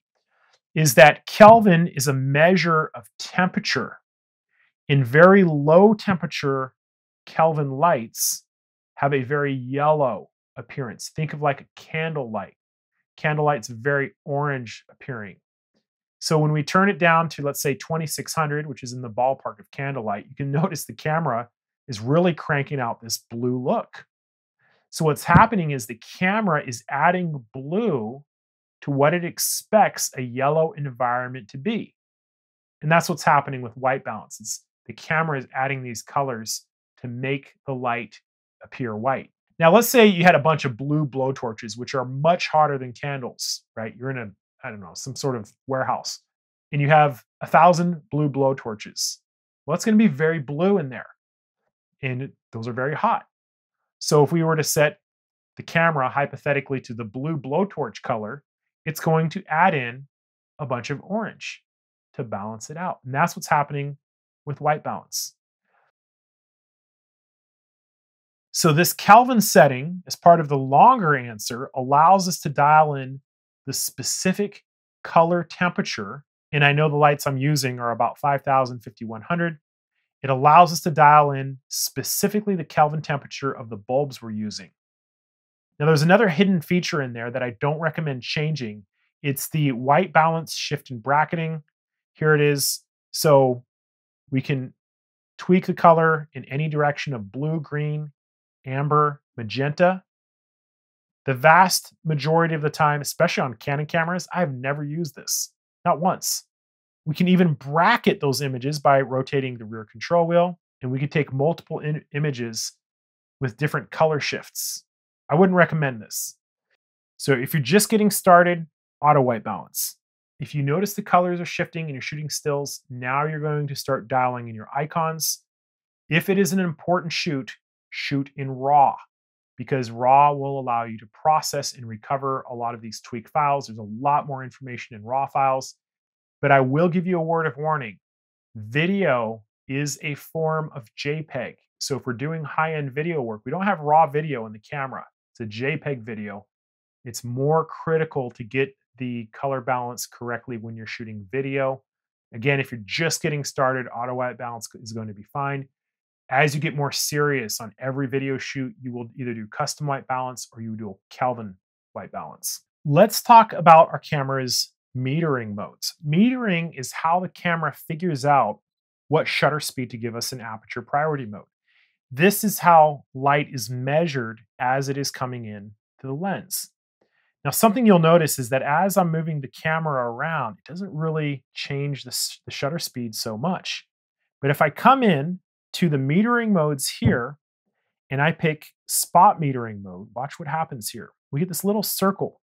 is that Kelvin is a measure of temperature. In very low temperature Kelvin lights have a very yellow appearance. Think of like a candle light. Candle Candlelight's very orange appearing. So when we turn it down to, let's say, 2600, which is in the ballpark of candlelight, you can notice the camera is really cranking out this blue look. So what's happening is the camera is adding blue to what it expects a yellow environment to be. And that's what's happening with white balance. It's the camera is adding these colors to make the light appear white. Now, let's say you had a bunch of blue blowtorches, which are much hotter than candles, right? You're in a I don't know, some sort of warehouse, and you have a thousand blue blow torches. Well, it's going to be very blue in there. And those are very hot. So if we were to set the camera hypothetically to the blue blowtorch color, it's going to add in a bunch of orange to balance it out. And that's what's happening with white balance. So this Kelvin setting, as part of the longer answer, allows us to dial in the specific color temperature, and I know the lights I'm using are about 5000, 5100, it allows us to dial in specifically the Kelvin temperature of the bulbs we're using. Now, there's another hidden feature in there that I don't recommend changing. It's the white balance shift and bracketing. Here it is. So we can tweak the color in any direction of blue, green, amber, magenta, the vast majority of the time, especially on Canon cameras, I've never used this, not once. We can even bracket those images by rotating the rear control wheel, and we can take multiple images with different color shifts. I wouldn't recommend this. So if you're just getting started, auto white balance. If you notice the colors are shifting and you're shooting stills, now you're going to start dialing in your icons. If it is an important shoot, shoot in RAW because RAW will allow you to process and recover a lot of these tweak files. There's a lot more information in RAW files, but I will give you a word of warning. Video is a form of JPEG. So if we're doing high-end video work, we don't have raw video in the camera. It's a JPEG video. It's more critical to get the color balance correctly when you're shooting video. Again, if you're just getting started, auto white balance is going to be fine. As you get more serious on every video shoot, you will either do custom white balance or you do a Kelvin white balance. Let's talk about our camera's metering modes. Metering is how the camera figures out what shutter speed to give us in aperture priority mode. This is how light is measured as it is coming in to the lens. Now, something you'll notice is that as I'm moving the camera around, it doesn't really change the, the shutter speed so much. But if I come in to the metering modes here, and I pick spot metering mode, watch what happens here. We get this little circle.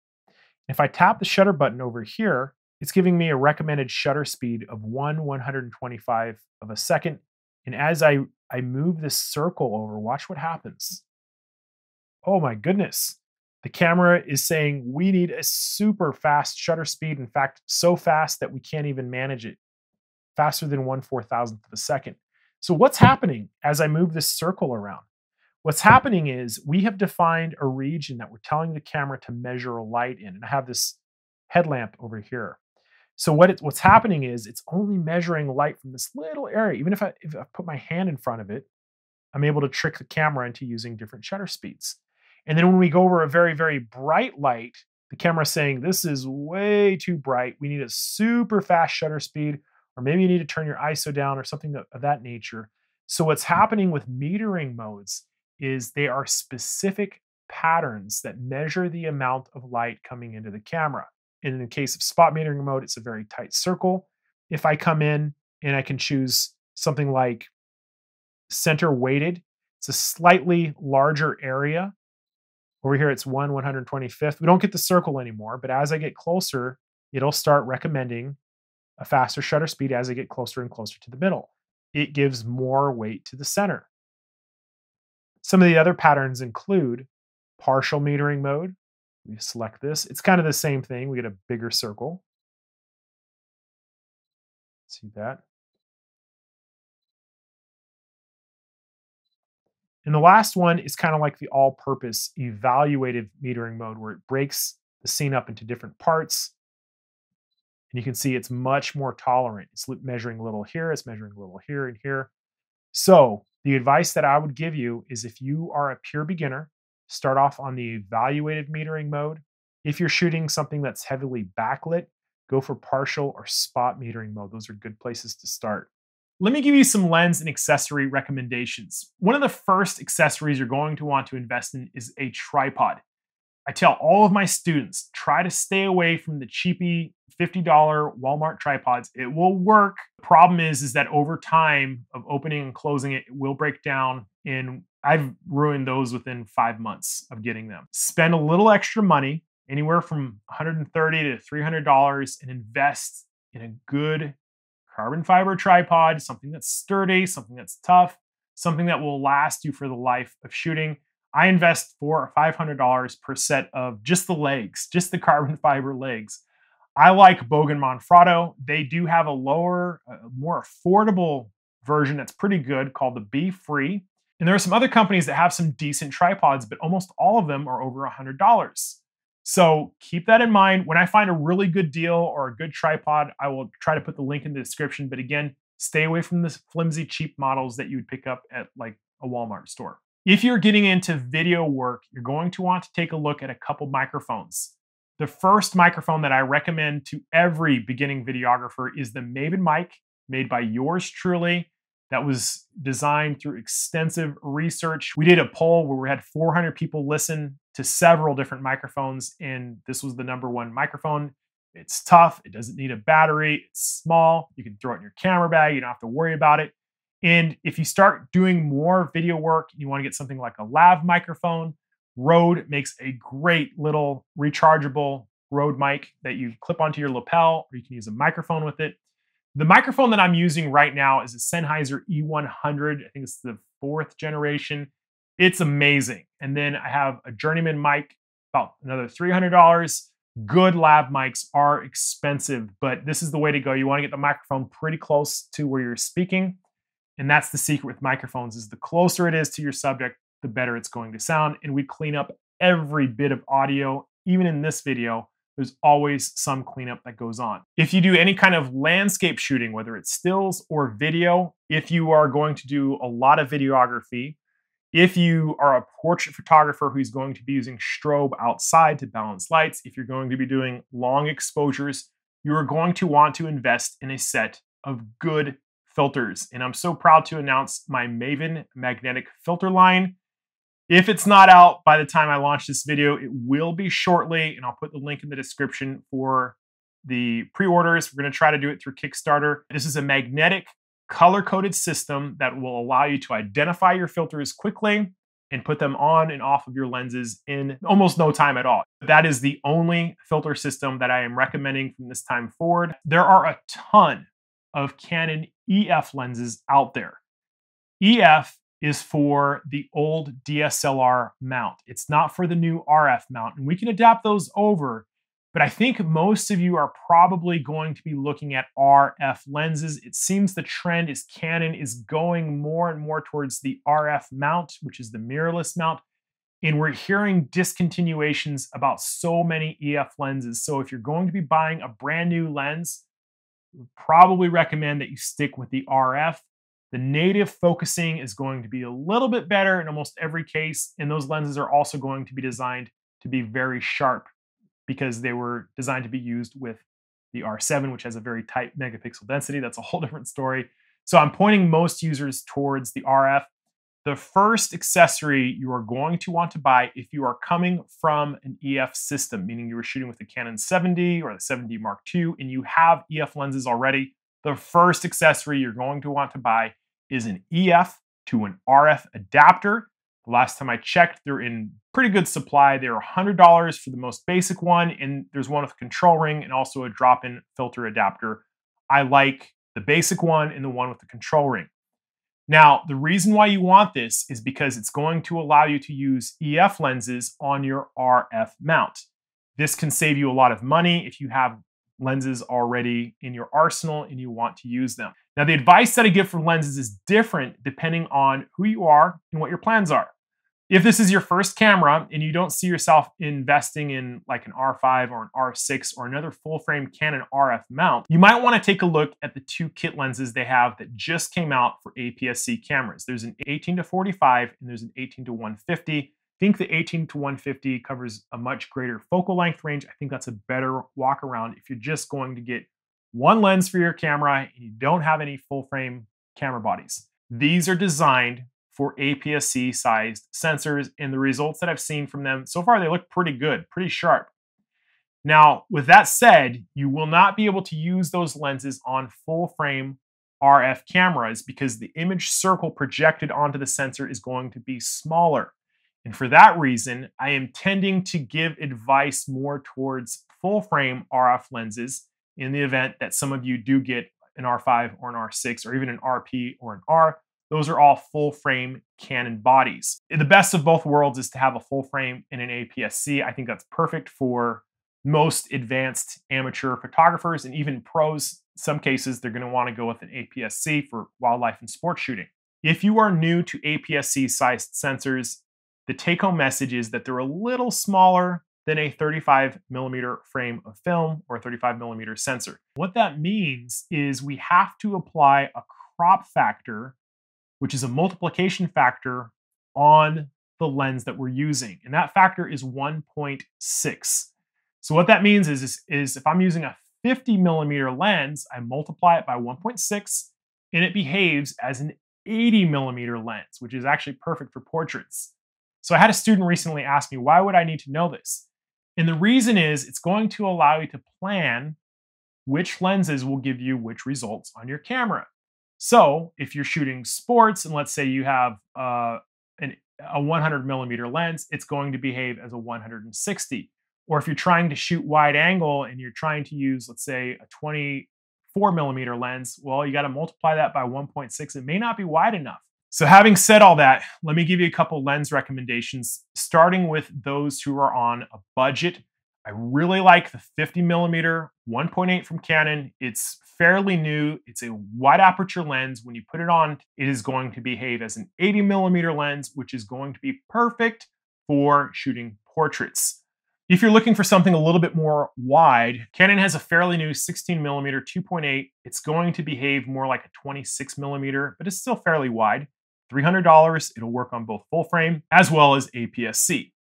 If I tap the shutter button over here, it's giving me a recommended shutter speed of 1 125 of a second. And as I, I move this circle over, watch what happens. Oh my goodness. The camera is saying we need a super fast shutter speed. In fact, so fast that we can't even manage it. Faster than 1 4,000th of a second. So what's happening as I move this circle around? What's happening is we have defined a region that we're telling the camera to measure a light in. And I have this headlamp over here. So what it's, what's happening is it's only measuring light from this little area. Even if I, if I put my hand in front of it, I'm able to trick the camera into using different shutter speeds. And then when we go over a very, very bright light, the camera is saying, this is way too bright. We need a super fast shutter speed, or maybe you need to turn your ISO down or something of that nature. So what's mm. happening with metering modes is they are specific patterns that measure the amount of light coming into the camera. And in the case of spot metering mode, it's a very tight circle. If I come in and I can choose something like center weighted, it's a slightly larger area over here, it's 1 125th. We don't get the circle anymore, but as I get closer, it'll start recommending a faster shutter speed as I get closer and closer to the middle. It gives more weight to the center. Some of the other patterns include partial metering mode. We select this. It's kind of the same thing. We get a bigger circle. See that? And the last one is kind of like the all purpose evaluative metering mode where it breaks the scene up into different parts. And you can see it's much more tolerant. It's measuring a little here, it's measuring a little here and here. So, the advice that I would give you is if you are a pure beginner, start off on the evaluative metering mode. If you're shooting something that's heavily backlit, go for partial or spot metering mode. Those are good places to start. Let me give you some lens and accessory recommendations. One of the first accessories you're going to want to invest in is a tripod. I tell all of my students try to stay away from the cheapy $50 Walmart tripods. It will work. The problem is is that over time of opening and closing it, it will break down and I've ruined those within 5 months of getting them. Spend a little extra money, anywhere from 130 to $300 and invest in a good carbon fiber tripod, something that's sturdy, something that's tough, something that will last you for the life of shooting. I invest four or five hundred dollars per set of just the legs, just the carbon fiber legs. I like Bogen Manfrotto. They do have a lower, uh, more affordable version that's pretty good called the Be Free. And there are some other companies that have some decent tripods, but almost all of them are over a $100. So keep that in mind. When I find a really good deal or a good tripod, I will try to put the link in the description. But again, stay away from the flimsy, cheap models that you would pick up at like a Walmart store. If you're getting into video work, you're going to want to take a look at a couple microphones. The first microphone that I recommend to every beginning videographer is the Maven mic made by yours truly that was designed through extensive research. We did a poll where we had 400 people listen to several different microphones, and this was the number one microphone. It's tough, it doesn't need a battery, it's small, you can throw it in your camera bag, you don't have to worry about it. And if you start doing more video work, you want to get something like a lav microphone. Rode makes a great little rechargeable Rode mic that you clip onto your lapel, or you can use a microphone with it. The microphone that I'm using right now is a Sennheiser E100. I think it's the fourth generation. It's amazing. And then I have a Journeyman mic, about another $300. Good lav mics are expensive, but this is the way to go. You want to get the microphone pretty close to where you're speaking. And that's the secret with microphones is the closer it is to your subject, the better it's going to sound. And we clean up every bit of audio, even in this video, there's always some cleanup that goes on. If you do any kind of landscape shooting, whether it's stills or video, if you are going to do a lot of videography, if you are a portrait photographer who's going to be using strobe outside to balance lights, if you're going to be doing long exposures, you are going to want to invest in a set of good filters. And I'm so proud to announce my Maven magnetic filter line. If it's not out by the time I launch this video, it will be shortly, and I'll put the link in the description for the pre-orders. We're going to try to do it through Kickstarter. This is a magnetic color-coded system that will allow you to identify your filters quickly and put them on and off of your lenses in almost no time at all. That is the only filter system that I am recommending from this time forward. There are a ton of Canon EF lenses out there. EF is for the old DSLR mount. It's not for the new RF mount, and we can adapt those over. But I think most of you are probably going to be looking at RF lenses. It seems the trend is Canon is going more and more towards the RF mount, which is the mirrorless mount. And we're hearing discontinuations about so many EF lenses. So if you're going to be buying a brand new lens, probably recommend that you stick with the RF. The native focusing is going to be a little bit better in almost every case, and those lenses are also going to be designed to be very sharp because they were designed to be used with the R7, which has a very tight megapixel density. That's a whole different story. So I'm pointing most users towards the RF. The first accessory you are going to want to buy if you are coming from an EF system, meaning you were shooting with the Canon 7D or the 7D Mark II and you have EF lenses already, the first accessory you're going to want to buy is an EF to an RF adapter. The last time I checked, they're in pretty good supply. They're $100 for the most basic one, and there's one with a control ring and also a drop in filter adapter. I like the basic one and the one with the control ring. Now, the reason why you want this is because it's going to allow you to use EF lenses on your RF mount. This can save you a lot of money if you have lenses already in your arsenal and you want to use them. Now, the advice that I give for lenses is different depending on who you are and what your plans are. If this is your first camera and you don't see yourself investing in like an R5 or an R6 or another full frame Canon RF mount, you might want to take a look at the two kit lenses they have that just came out for APS-C cameras. There's an 18 to 45 and there's an 18 to 150 I think the 18 to 150 covers a much greater focal length range. I think that's a better walk around if you're just going to get one lens for your camera and you don't have any full frame camera bodies. These are designed for APS-C sized sensors and the results that I've seen from them so far they look pretty good, pretty sharp. Now, with that said, you will not be able to use those lenses on full frame RF cameras because the image circle projected onto the sensor is going to be smaller. And for that reason, I am tending to give advice more towards full frame RF lenses in the event that some of you do get an R5 or an R6 or even an RP or an R. Those are all full frame Canon bodies. Eh, the best of both worlds is to have a full frame in an APS-C. I think that's perfect for most advanced amateur photographers and even pros. Some cases, they're going to want to go with an APS-C for wildlife and sports shooting. If you are new to APS-C sized sensors, the take home message is that they're a little smaller than a 35 millimeter frame of film or a 35 millimeter sensor. What that means is we have to apply a crop factor, which is a multiplication factor on the lens that we're using. And that factor is 1.6. So what that means is, is, is if I'm using a 50 millimeter lens, I multiply it by 1.6 and it behaves as an 80 millimeter lens, which is actually perfect for portraits. So I had a student recently ask me, why would I need to know this? And the reason is it's going to allow you to plan which lenses will give you which results on your camera. So if you're shooting sports, and let's say you have uh, an, a 100 millimeter lens, it's going to behave as a 160. Or if you're trying to shoot wide angle and you're trying to use, let's say, a 24 millimeter lens, well, you got to multiply that by 1.6. It may not be wide enough. So, having said all that, let me give you a couple lens recommendations, starting with those who are on a budget. I really like the 50 millimeter 1.8 from Canon. It's fairly new. It's a wide aperture lens. When you put it on, it is going to behave as an 80 millimeter lens, which is going to be perfect for shooting portraits. If you're looking for something a little bit more wide, Canon has a fairly new 16 millimeter 2.8. It's going to behave more like a 26 millimeter, but it's still fairly wide. $300. It'll work on both full frame as well as APS-C.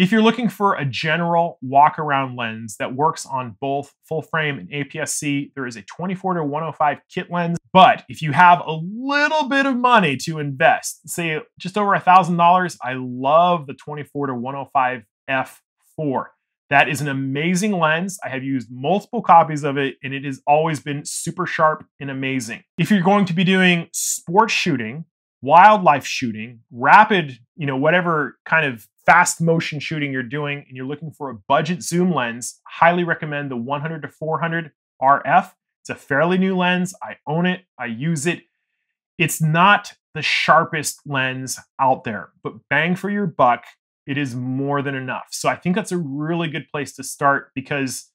If you're looking for a general walk around lens that works on both full frame and APS-C, there is a 24 to 105 kit lens. But if you have a little bit of money to invest, say just over a $1,000, I love the 24 to 105 f4. That is an amazing lens. I have used multiple copies of it and it has always been super sharp and amazing. If you're going to be doing sports shooting, wildlife shooting, rapid, you know, whatever kind of fast motion shooting you're doing, and you're looking for a budget zoom lens, highly recommend the 100 to 400 RF. It's a fairly new lens. I own it, I use it. It's not the sharpest lens out there, but bang for your buck, it is more than enough. So I think that's a really good place to start because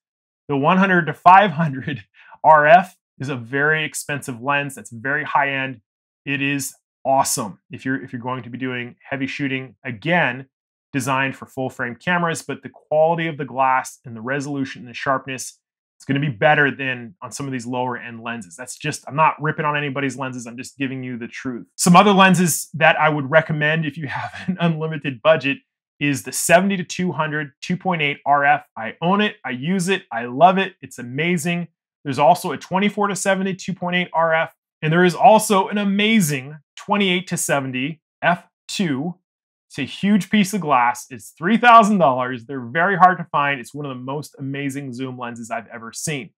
the 100 to 500 RF is a very expensive lens that's very high end. It is awesome if you're if you're going to be doing heavy shooting again designed for full frame cameras but the quality of the glass and the resolution and the sharpness it's going to be better than on some of these lower end lenses. That's just i'm not ripping on anybody's lenses i'm just giving you the truth. Some other lenses that i would recommend if you have an unlimited budget is the 70 to 200 2.8 rf i own it i use it i love it it's amazing. There's also a 24 to 70 2.8 rf and there is also an amazing 28 to 70 f2 it's a huge piece of glass. It's $3,000. They're very hard to find. It's one of the most amazing zoom lenses I've ever seen.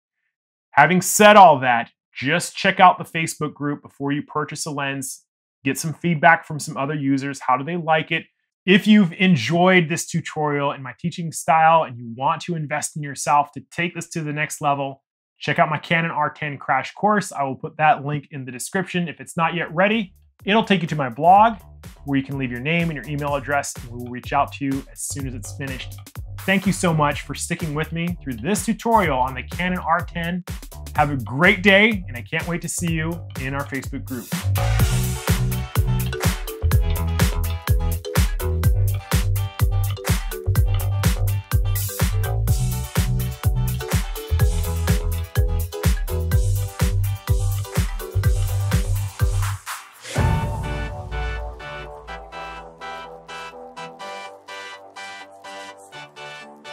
Having said all that, just check out the Facebook group before you purchase a lens. Get some feedback from some other users. How do they like it? If you've enjoyed this tutorial and my teaching style and you want to invest in yourself to take this to the next level, check out my Canon R10 crash course. I will put that link in the description. If it's not yet ready, it'll take you to my blog where you can leave your name and your email address, and we will reach out to you as soon as it's finished. Thank you so much for sticking with me through this tutorial on the Canon R10. Have a great day, and I can't wait to see you in our Facebook group.